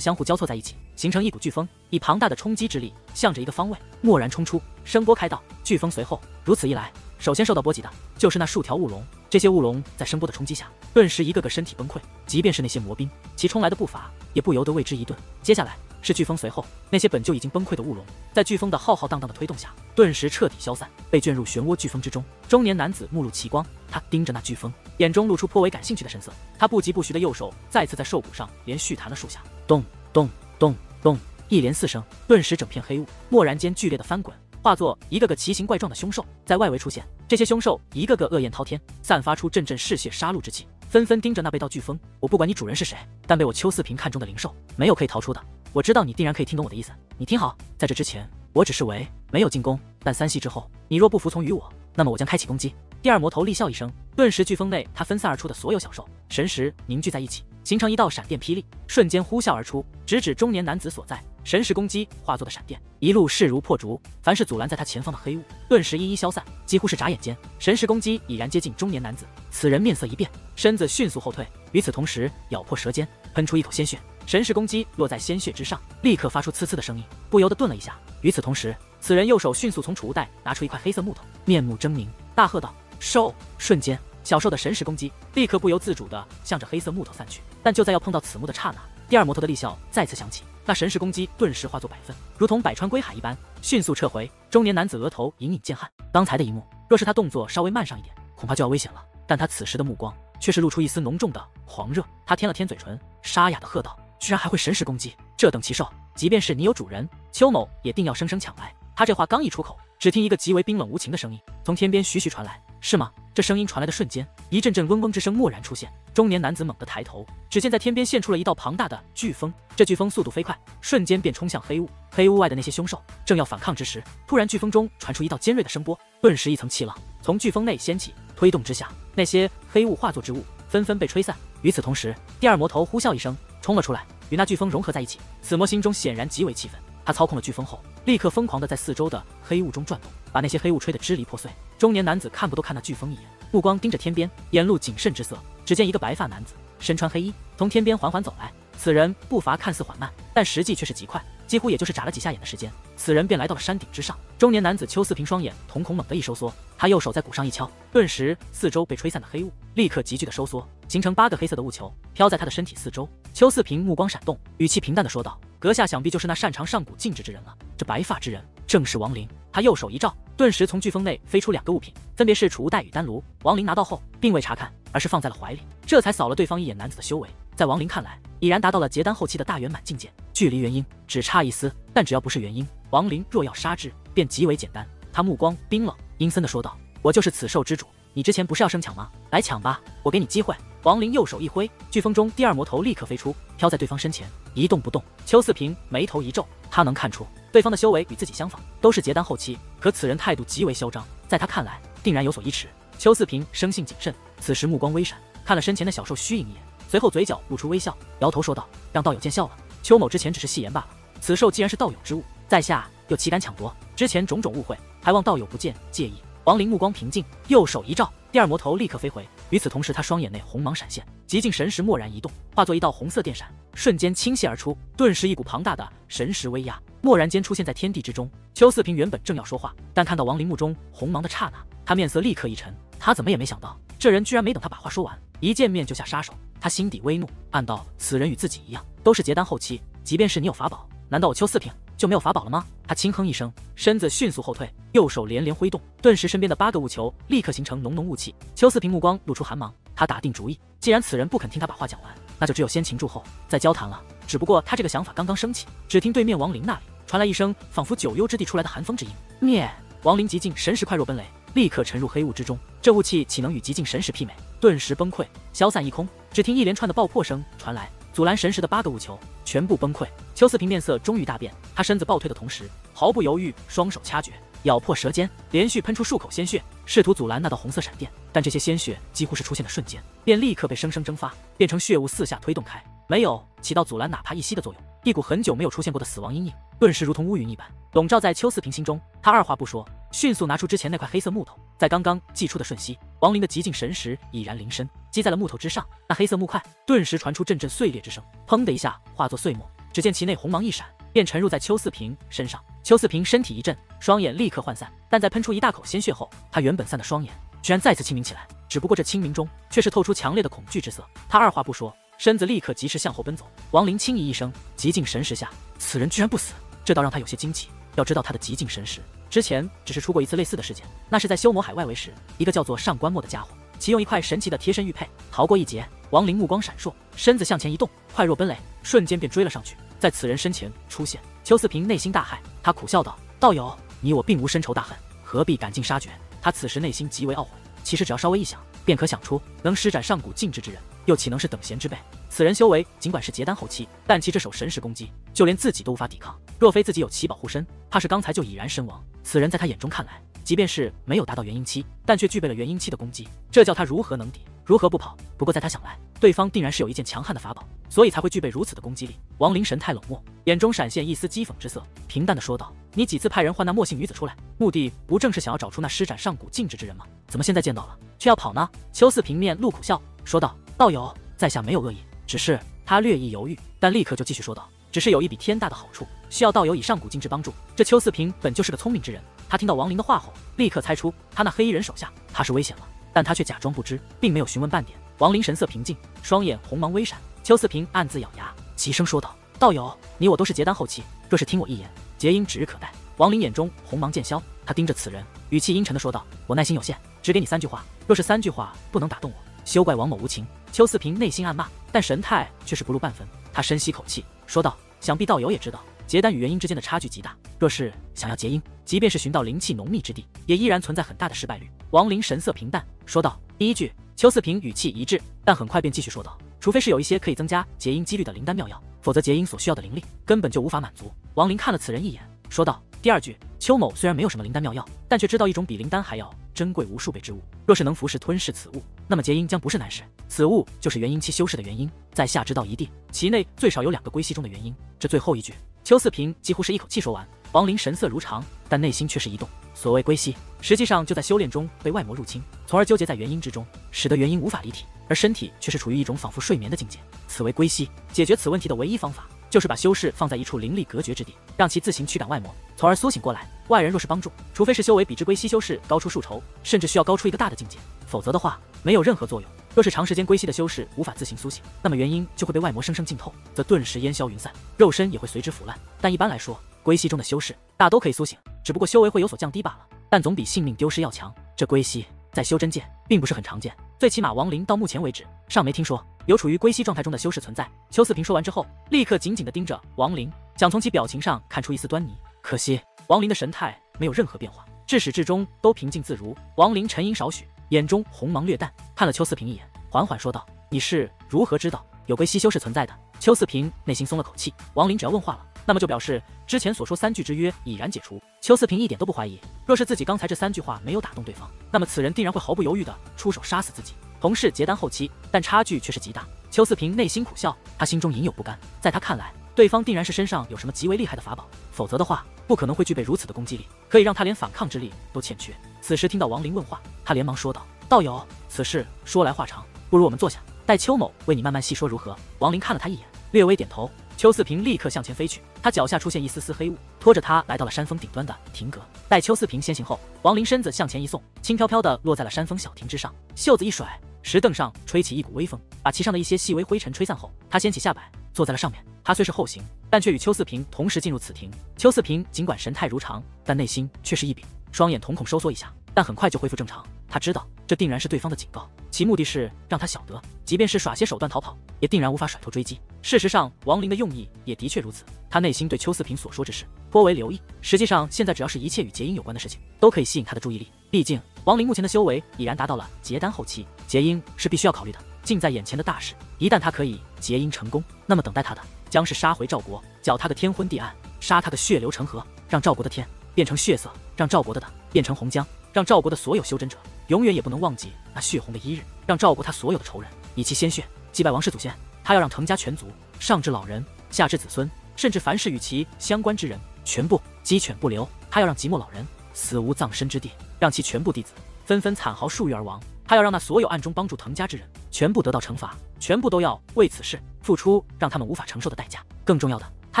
相互交错在一起，形成一股飓风，以庞大的冲击之力，向着一个方位蓦然冲出。声波开道，飓风随后。如此一来，首先受到波及的就是那数条雾龙。这些雾龙在声波的冲击下，顿时一个个身体崩溃。即便是那些魔兵，其冲来的步伐也不由得为之一顿。接下来。是飓风随后，那些本就已经崩溃的雾龙，在飓风的浩浩荡荡的推动下，顿时彻底消散，被卷入漩涡飓风之中。中年男子目露奇光，他盯着那飓风，眼中露出颇为感兴趣的神色。他不疾不徐的右手再次在兽骨上连续弹了数下，咚咚咚咚，一连四声，顿时整片黑雾蓦然间剧烈的翻滚，化作一个个奇形怪状的凶兽在外围出现。这些凶兽一个个恶焰滔天，散发出阵阵嗜血杀戮之气。纷纷盯着那被盗飓风。我不管你主人是谁，但被我邱四平看中的灵兽，没有可以逃出的。我知道你定然可以听懂我的意思。你听好，在这之前，我只是为没有进攻。但三息之后，你若不服从于我，那么我将开启攻击。第二魔头厉笑一声，顿时飓风内他分散而出的所有小兽神识凝聚在一起，形成一道闪电霹雳，瞬间呼啸而出，直指中年男子所在。神识攻击化作的闪电，一路势如破竹，凡是阻拦在他前方的黑雾，顿时一一消散。几乎是眨眼间，神识攻击已然接近中年男子。此人面色一变，身子迅速后退，与此同时咬破舌尖，喷出一口鲜血。神识攻击落在鲜血之上，立刻发出呲呲的声音，不由得顿了一下。与此同时，此人右手迅速从储物袋拿出一块黑色木头，面目狰狞，大喝道：“兽！”瞬间，小兽的神识攻击立刻不由自主地向着黑色木头散去。但就在要碰到此木的刹那，第二魔头的厉笑再次响起，那神识攻击顿时化作百分，如同百川归海一般，迅速撤回。中年男子额头隐隐见汗，刚才的一幕，若是他动作稍微慢上一点，恐怕就要危险了。但他此时的目光却是露出一丝浓重的狂热，他舔了舔嘴唇，沙哑的喝道。居然还会神识攻击，这等奇兽，即便是你有主人，邱某也定要生生抢来。他这话刚一出口，只听一个极为冰冷无情的声音从天边徐徐传来，是吗？这声音传来的瞬间，一阵阵嗡嗡之声蓦然出现。中年男子猛地抬头，只见在天边现出了一道庞大的飓风，这飓风速度飞快，瞬间便冲向黑雾。黑雾外的那些凶兽正要反抗之时，突然飓风中传出一道尖锐的声波，顿时一层气浪从飓风内掀起，推动之下，那些黑雾化作之物纷纷被吹散。与此同时，第二魔头呼啸一声。冲了出来，与那飓风融合在一起。此魔心中显然极为气愤，他操控了飓风后，立刻疯狂的在四周的黑雾中转动，把那些黑雾吹得支离破碎。中年男子看不都看那飓风一眼，目光盯着天边，眼露谨慎之色。只见一个白发男子，身穿黑衣，从天边缓缓走来。此人步伐看似缓慢，但实际却是极快，几乎也就是眨了几下眼的时间，此人便来到了山顶之上。中年男子邱四平双眼瞳孔猛地一收缩，他右手在鼓上一敲，顿时四周被吹散的黑雾立刻急剧的收缩。形成八个黑色的雾球，飘在他的身体四周。邱四平目光闪动，语气平淡的说道：“阁下想必就是那擅长上古禁制之人了。这白发之人正是王林。”他右手一照，顿时从飓风内飞出两个物品，分别是储物袋与丹炉。王林拿到后，并未查看，而是放在了怀里，这才扫了对方一眼。男子的修为，在王林看来，已然达到了结丹后期的大圆满境界，距离元婴只差一丝。但只要不是元婴，王林若要杀之，便极为简单。他目光冰冷阴森的说道：“我就是此兽之主。”你之前不是要生抢吗？来抢吧，我给你机会。王林右手一挥，飓风中第二魔头立刻飞出，飘在对方身前，一动不动。邱四平眉头一皱，他能看出对方的修为与自己相仿，都是结丹后期，可此人态度极为嚣张，在他看来定然有所依持。邱四平生性谨慎，此时目光微闪，看了身前的小兽虚影一眼，随后嘴角露出微笑，摇头说道：“让道友见笑了。邱某之前只是戏言罢了。此兽既然是道友之物，在下又岂敢抢夺？之前种种误会，还望道友不见介意。”王林目光平静，右手一照，第二魔头立刻飞回。与此同时，他双眼内红芒闪现，极尽神识蓦然移动，化作一道红色电闪，瞬间倾泻而出。顿时，一股庞大的神识威压蓦然间出现在天地之中。邱四平原本正要说话，但看到王林目中红芒的刹那，他面色立刻一沉。他怎么也没想到，这人居然没等他把话说完，一见面就下杀手。他心底微怒，暗道：此人与自己一样，都是结丹后期。即便是你有法宝，难道我邱四平？就没有法宝了吗？他轻哼一声，身子迅速后退，右手连连挥动，顿时身边的八个雾球立刻形成浓浓雾气。邱四平目光露出寒芒，他打定主意，既然此人不肯听他把话讲完，那就只有先擒住后再交谈了。只不过他这个想法刚刚升起，只听对面王林那里传来一声仿佛九幽之地出来的寒风之音，灭！王林极尽神识，快若奔雷，立刻沉入黑雾之中。这雾气岂能与极尽神识媲美？顿时崩溃，消散一空。只听一连串的爆破声传来。阻拦神识的八个雾球全部崩溃，邱四平面色终于大变，他身子暴退的同时，毫不犹豫，双手掐诀，咬破舌尖，连续喷出数口鲜血，试图阻拦那道红色闪电。但这些鲜血几乎是出现的瞬间，便立刻被生生蒸发，变成血雾四下推动开，没有起到阻拦哪怕一息的作用。一股很久没有出现过的死亡阴影，顿时如同乌云一般笼罩在邱四平心中。他二话不说，迅速拿出之前那块黑色木头，在刚刚祭出的瞬息，亡灵的极尽神识已然临身，击在了木头之上。那黑色木块顿时传出阵阵碎裂之声，砰的一下化作碎末。只见其内红芒一闪，便沉入在邱四平身上。邱四平身体一震，双眼立刻涣散。但在喷出一大口鲜血后，他原本散的双眼居然再次清明起来。只不过这清明中却是透出强烈的恐惧之色。他二话不说。身子立刻及时向后奔走，王林轻咦一声，极尽神识下，此人居然不死，这倒让他有些惊奇。要知道他的极尽神识之前只是出过一次类似的事件，那是在修魔海外围时，一个叫做上官墨的家伙，其用一块神奇的贴身玉佩逃过一劫。王林目光闪烁，身子向前一动，快若奔雷，瞬间便追了上去，在此人身前出现。邱四平内心大骇，他苦笑道：“道友，你我并无深仇大恨，何必赶尽杀绝？”他此时内心极为懊悔，其实只要稍微一想，便可想出能施展上古禁制之人。又岂能是等闲之辈？此人修为尽管是结丹后期，但其这手神识攻击，就连自己都无法抵抗。若非自己有奇宝护身，怕是刚才就已然身亡。此人在他眼中看来，即便是没有达到元婴期，但却具备了元婴期的攻击，这叫他如何能抵？如何不跑？不过在他想来，对方定然是有一件强悍的法宝，所以才会具备如此的攻击力。王林神态冷漠，眼中闪现一丝讥讽之色，平淡的说道：“你几次派人唤那莫姓女子出来，目的不正是想要找出那施展上古禁制之人吗？怎么现在见到了，却要跑呢？”邱四平面露苦笑，说道。道友，在下没有恶意，只是他略一犹豫，但立刻就继续说道：“只是有一笔天大的好处，需要道友以上古禁制帮助。”这邱四平本就是个聪明之人，他听到王林的话后，立刻猜出他那黑衣人手下怕是危险了，但他却假装不知，并没有询问半点。王林神色平静，双眼红芒微闪。邱四平暗自咬牙，齐声说道：“道友，你我都是结丹后期，若是听我一言，结因指日可待。”王林眼中红芒渐消，他盯着此人，语气阴沉的说道：“我耐心有限，只给你三句话，若是三句话不能打动我，休怪王某无情。”邱四平内心暗骂，但神态却是不露半分。他深吸口气，说道：“想必道友也知道，结丹与元婴之间的差距极大。若是想要结婴，即便是寻到灵气浓密之地，也依然存在很大的失败率。”王林神色平淡，说道：“第一句。”邱四平语气一致，但很快便继续说道：“除非是有一些可以增加结婴几率的灵丹妙药，否则结婴所需要的灵力根本就无法满足。”王林看了此人一眼，说道：“第二句。”邱某虽然没有什么灵丹妙药，但却知道一种比灵丹还要珍贵无数倍之物。若是能服食吞噬此物，那么结婴将不是难事。此物就是元婴期修士的元婴，在下知道一地，其内最少有两个归西中的元婴。这最后一句，邱四平几乎是一口气说完。王林神色如常，但内心却是一动。所谓归西，实际上就在修炼中被外魔入侵，从而纠结在元婴之中，使得元婴无法离体，而身体却是处于一种仿佛睡眠的境界。此为归息。解决此问题的唯一方法。就是把修士放在一处灵力隔绝之地，让其自行驱赶外魔，从而苏醒过来。外人若是帮助，除非是修为比之归息修士高出数筹，甚至需要高出一个大的境界，否则的话没有任何作用。若是长时间归息的修士无法自行苏醒，那么原因就会被外魔生生浸透，则顿时烟消云散，肉身也会随之腐烂。但一般来说，归息中的修士大都可以苏醒，只不过修为会有所降低罢了。但总比性命丢失要强。这归息在修真界并不是很常见，最起码王林到目前为止尚没听说。有处于归西状态中的修士存在。邱四平说完之后，立刻紧紧地盯着王林，想从其表情上看出一丝端倪。可惜王林的神态没有任何变化，至始至终都平静自如。王林沉吟少许，眼中红芒略淡，看了邱四平一眼，缓缓说道：“你是如何知道有归西修士存在的？”邱四平内心松了口气。王林只要问话了，那么就表示之前所说三句之约已然解除。邱四平一点都不怀疑，若是自己刚才这三句话没有打动对方，那么此人定然会毫不犹豫地出手杀死自己。同是结丹后期，但差距却是极大。邱四平内心苦笑，他心中隐有不甘。在他看来，对方定然是身上有什么极为厉害的法宝，否则的话，不可能会具备如此的攻击力，可以让他连反抗之力都欠缺。此时听到王林问话，他连忙说道：“道友，此事说来话长，不如我们坐下，待邱某为你慢慢细说，如何？”王林看了他一眼，略微点头。邱四平立刻向前飞去，他脚下出现一丝丝黑雾，拖着他来到了山峰顶端的亭阁。待邱四平先行后，王林身子向前一送，轻飘飘的落在了山峰小亭之上，袖子一甩，石凳上吹起一股微风，把其上的一些细微灰尘吹散后，他掀起下摆，坐在了上面。他虽是后行，但却与邱四平同时进入此亭。邱四平尽管神态如常，但内心却是一柄，双眼瞳孔收缩一下，但很快就恢复正常。他知道这定然是对方的警告，其目的是让他晓得，即便是耍些手段逃跑，也定然无法甩头追击。事实上，王林的用意也的确如此。他内心对邱四平所说之事颇为留意。实际上，现在只要是一切与结音有关的事情，都可以吸引他的注意力。毕竟，王林目前的修为已然达到了结丹后期，结音是必须要考虑的。近在眼前的大事，一旦他可以结音成功，那么等待他的将是杀回赵国，搅他个天昏地暗，杀他个血流成河，让赵国的天变成血色，让赵国的的变成红浆。让赵国的所有修真者永远也不能忘记那血红的一日，让赵国他所有的仇人以其鲜血祭拜王室祖先。他要让滕家全族，上至老人，下至子孙，甚至凡是与其相关之人，全部鸡犬不留。他要让即墨老人死无葬身之地，让其全部弟子纷纷惨嚎数月而亡。他要让那所有暗中帮助滕家之人全部得到惩罚，全部都要为此事付出让他们无法承受的代价。更重要的，他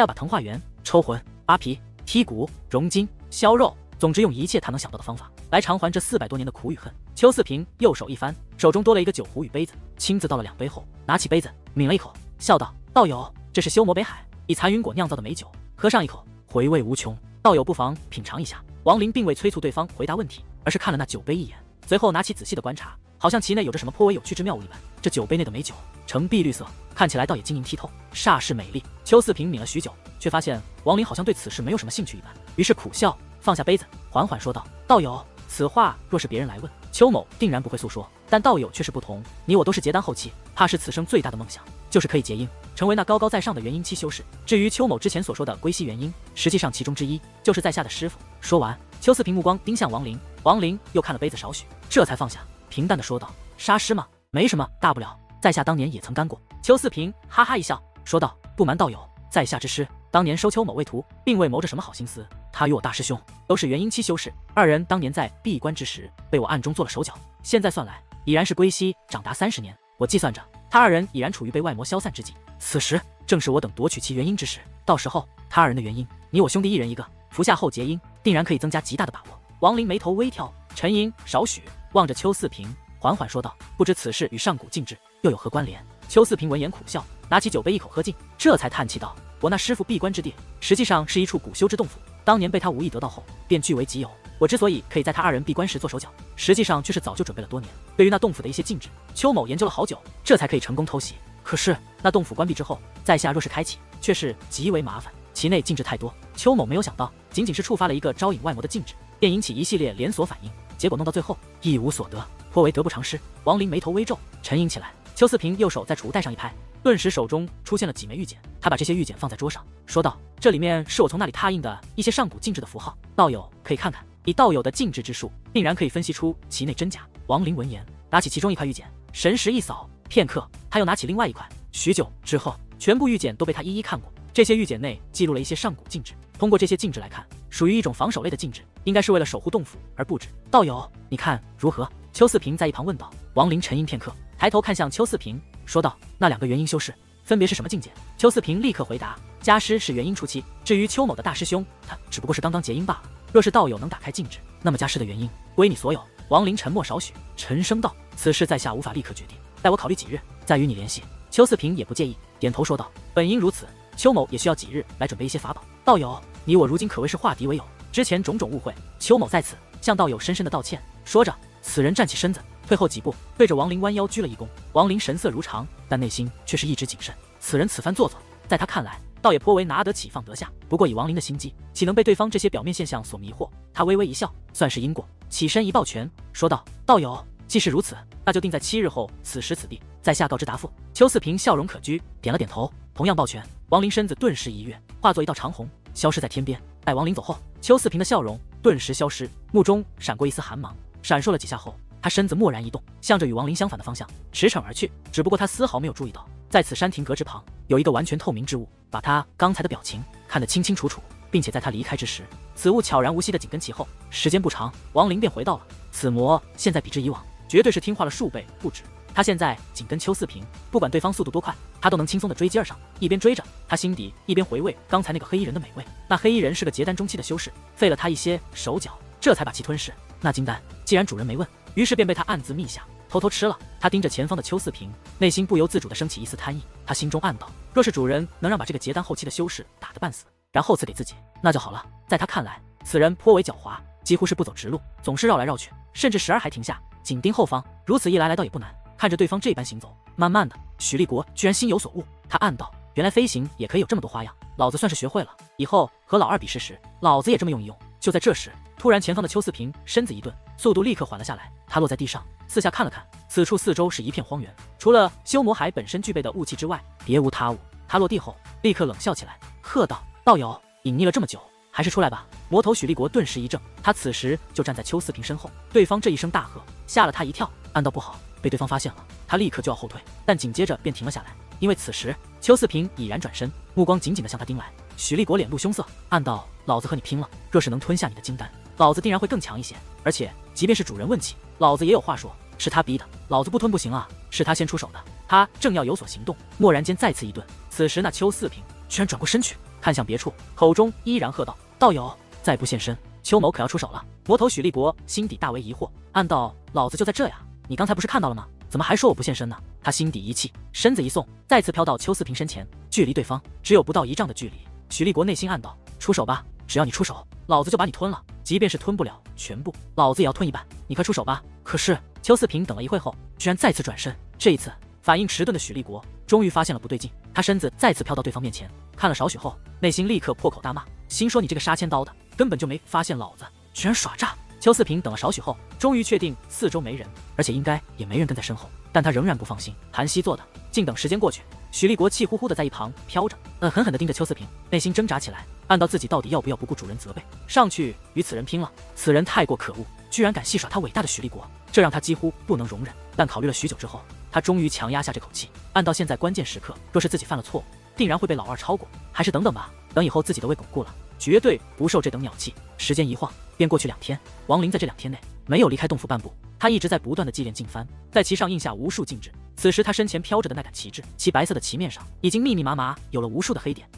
要把滕化元抽魂、扒皮、剔骨、融筋、削肉。总之，用一切他能想到的方法来偿还这四百多年的苦与恨。邱四平右手一翻，手中多了一个酒壶与杯子，亲自倒了两杯后，拿起杯子抿了一口，笑道：“道友，这是修魔北海以残云果酿造的美酒，喝上一口，回味无穷。道友不妨品尝一下。”王林并未催促对方回答问题，而是看了那酒杯一眼，随后拿起仔细的观察，好像其内有着什么颇为有趣之妙物一般。这酒杯内的美酒呈碧绿色，看起来倒也晶莹剔透，煞是美丽。邱四平抿了许久，却发现王林好像对此事没有什么兴趣一般，于是苦笑。放下杯子，缓缓说道：“道友，此话若是别人来问，邱某定然不会诉说。但道友却是不同，你我都是结丹后期，怕是此生最大的梦想，就是可以结阴，成为那高高在上的元婴期修士。至于邱某之前所说的归西元婴，实际上其中之一就是在下的师傅。”说完，邱四平目光盯向王林，王林又看了杯子少许，这才放下，平淡的说道：“杀师吗？没什么大不了，在下当年也曾干过。”邱四平哈哈一笑，说道：“不瞒道友，在下之师当年收邱某位徒，并未谋着什么好心思。”他与我大师兄都是元婴期修士，二人当年在闭关之时被我暗中做了手脚，现在算来已然是归西长达三十年。我计算着，他二人已然处于被外魔消散之际，此时正是我等夺取其元婴之时。到时候他二人的元婴，你我兄弟一人一个，服下后结婴，定然可以增加极大的把握。王林眉头微挑，沉吟少许，望着邱四平，缓缓说道：“不知此事与上古禁制又有何关联？”邱四平闻言苦笑，拿起酒杯一口喝尽，这才叹气道：“我那师傅闭关之地，实际上是一处古修之洞府。”当年被他无意得到后，便据为己有。我之所以可以在他二人闭关时做手脚，实际上却是早就准备了多年。对于那洞府的一些禁制，邱某研究了好久，这才可以成功偷袭。可是那洞府关闭之后，在下若是开启，却是极为麻烦，其内禁制太多。邱某没有想到，仅仅是触发了一个招引外魔的禁制，便引起一系列连锁反应，结果弄到最后一无所得，颇为得不偿失。王林眉头微皱，沉吟起来。邱四平右手在储物袋上一拍。顿时手中出现了几枚玉简，他把这些玉简放在桌上，说道：“这里面是我从那里拓印的一些上古禁制的符号，道友可以看看。以道友的禁制之术，定然可以分析出其内真假。”王林闻言，拿起其中一块玉简，神识一扫，片刻，他又拿起另外一块。许久之后，全部玉简都被他一一看过。这些玉简内记录了一些上古禁制，通过这些禁制来看，属于一种防守类的禁制，应该是为了守护洞府而布置。道友，你看如何？邱四平在一旁问道。王林沉吟片刻，抬头看向邱四平。说道：“那两个元婴修士分别是什么境界？”邱四平立刻回答：“家师是元婴初期，至于邱某的大师兄，他只不过是刚刚结婴罢了。若是道友能打开禁制，那么家师的元婴归你所有。”王林沉默少许，沉声道：“此事在下无法立刻决定，待我考虑几日再与你联系。”邱四平也不介意，点头说道：“本应如此，邱某也需要几日来准备一些法宝。道友，你我如今可谓是化敌为友，之前种种误会，邱某在此向道友深深的道歉。”说着，此人站起身子。退后几步，对着王林弯腰鞠了一躬。王林神色如常，但内心却是一直谨慎。此人此番做作，在他看来，倒也颇为拿得起放得下。不过以王林的心机，岂能被对方这些表面现象所迷惑？他微微一笑，算是因果。起身一抱拳，说道：“道友，既是如此，那就定在七日后此时此地，在下告知答复。”邱四平笑容可掬，点了点头，同样抱拳。王林身子顿时一跃，化作一道长虹，消失在天边。待王林走后，邱四平的笑容顿时消失，目中闪过一丝寒芒，闪烁了几下后。他身子蓦然一动，向着与王林相反的方向驰骋而去。只不过他丝毫没有注意到，在此山亭阁之旁有一个完全透明之物，把他刚才的表情看得清清楚楚，并且在他离开之时，此物悄然无息的紧跟其后。时间不长，王林便回到了。此魔现在比之以往，绝对是听话了数倍不止。他现在紧跟邱四平，不管对方速度多快，他都能轻松的追击而上。一边追着，他心底一边回味刚才那个黑衣人的美味。那黑衣人是个结丹中期的修士，费了他一些手脚，这才把其吞噬。那金丹，既然主人没问，于是便被他暗自觅下，偷偷吃了。他盯着前方的邱四平，内心不由自主的升起一丝贪意。他心中暗道：若是主人能让把这个结丹后期的修士打得半死，然后赐给自己，那就好了。在他看来，此人颇为狡猾，几乎是不走直路，总是绕来绕去，甚至时而还停下，紧盯后方。如此一来，来倒也不难。看着对方这般行走，慢慢的，许立国居然心有所悟。他暗道：原来飞行也可以有这么多花样，老子算是学会了。以后和老二比试时，老子也这么用一用。就在这时，突然前方的邱四平身子一顿，速度立刻缓了下来。他落在地上，四下看了看，此处四周是一片荒原，除了修魔海本身具备的雾气之外，别无他物。他落地后，立刻冷笑起来，喝道：“道友，隐匿了这么久，还是出来吧。”魔头许立国顿时一怔，他此时就站在邱四平身后。对方这一声大喝，吓了他一跳，暗道不好。被对方发现了，他立刻就要后退，但紧接着便停了下来，因为此时邱四平已然转身，目光紧紧地向他盯来。许立国脸露凶色，暗道：老子和你拼了！若是能吞下你的金丹，老子定然会更强一些。而且，即便是主人问起，老子也有话说，是他逼的，老子不吞不行啊！是他先出手的。他正要有所行动，蓦然间再次一顿。此时那邱四平居然转过身去，看向别处，口中依然喝道：道友再不现身，邱某可要出手了。魔头许立国心底大为疑惑，暗道：老子就在这呀！你刚才不是看到了吗？怎么还说我不现身呢？他心底一气，身子一送，再次飘到邱四平身前，距离对方只有不到一丈的距离。许立国内心暗道：出手吧，只要你出手，老子就把你吞了。即便是吞不了全部，老子也要吞一半。你快出手吧！可是邱四平等了一会后，居然再次转身。这一次反应迟钝的许立国终于发现了不对劲，他身子再次飘到对方面前，看了少许后，内心立刻破口大骂，心说：你这个杀千刀的，根本就没发现老子，居然耍诈！邱四平等了少许后，终于确定四周没人，而且应该也没人跟在身后，但他仍然不放心，盘膝坐的，静等时间过去。许立国气呼呼的在一旁飘着，嗯狠狠地盯着邱四平，内心挣扎起来，暗道自己到底要不要不顾主人责备，上去与此人拼了？此人太过可恶，居然敢戏耍他伟大的许立国，这让他几乎不能容忍。但考虑了许久之后，他终于强压下这口气，暗道现在关键时刻，若是自己犯了错误，定然会被老二超过，还是等等吧，等以后自己的位巩固了，绝对不受这等鸟气。时间一晃。便过去两天，王林在这两天内没有离开洞府半步，他一直在不断的祭炼镜幡，在其上印下无数禁制。此时他身前飘着的那杆旗帜，其白色的旗面上已经密密麻麻有了无数的黑点，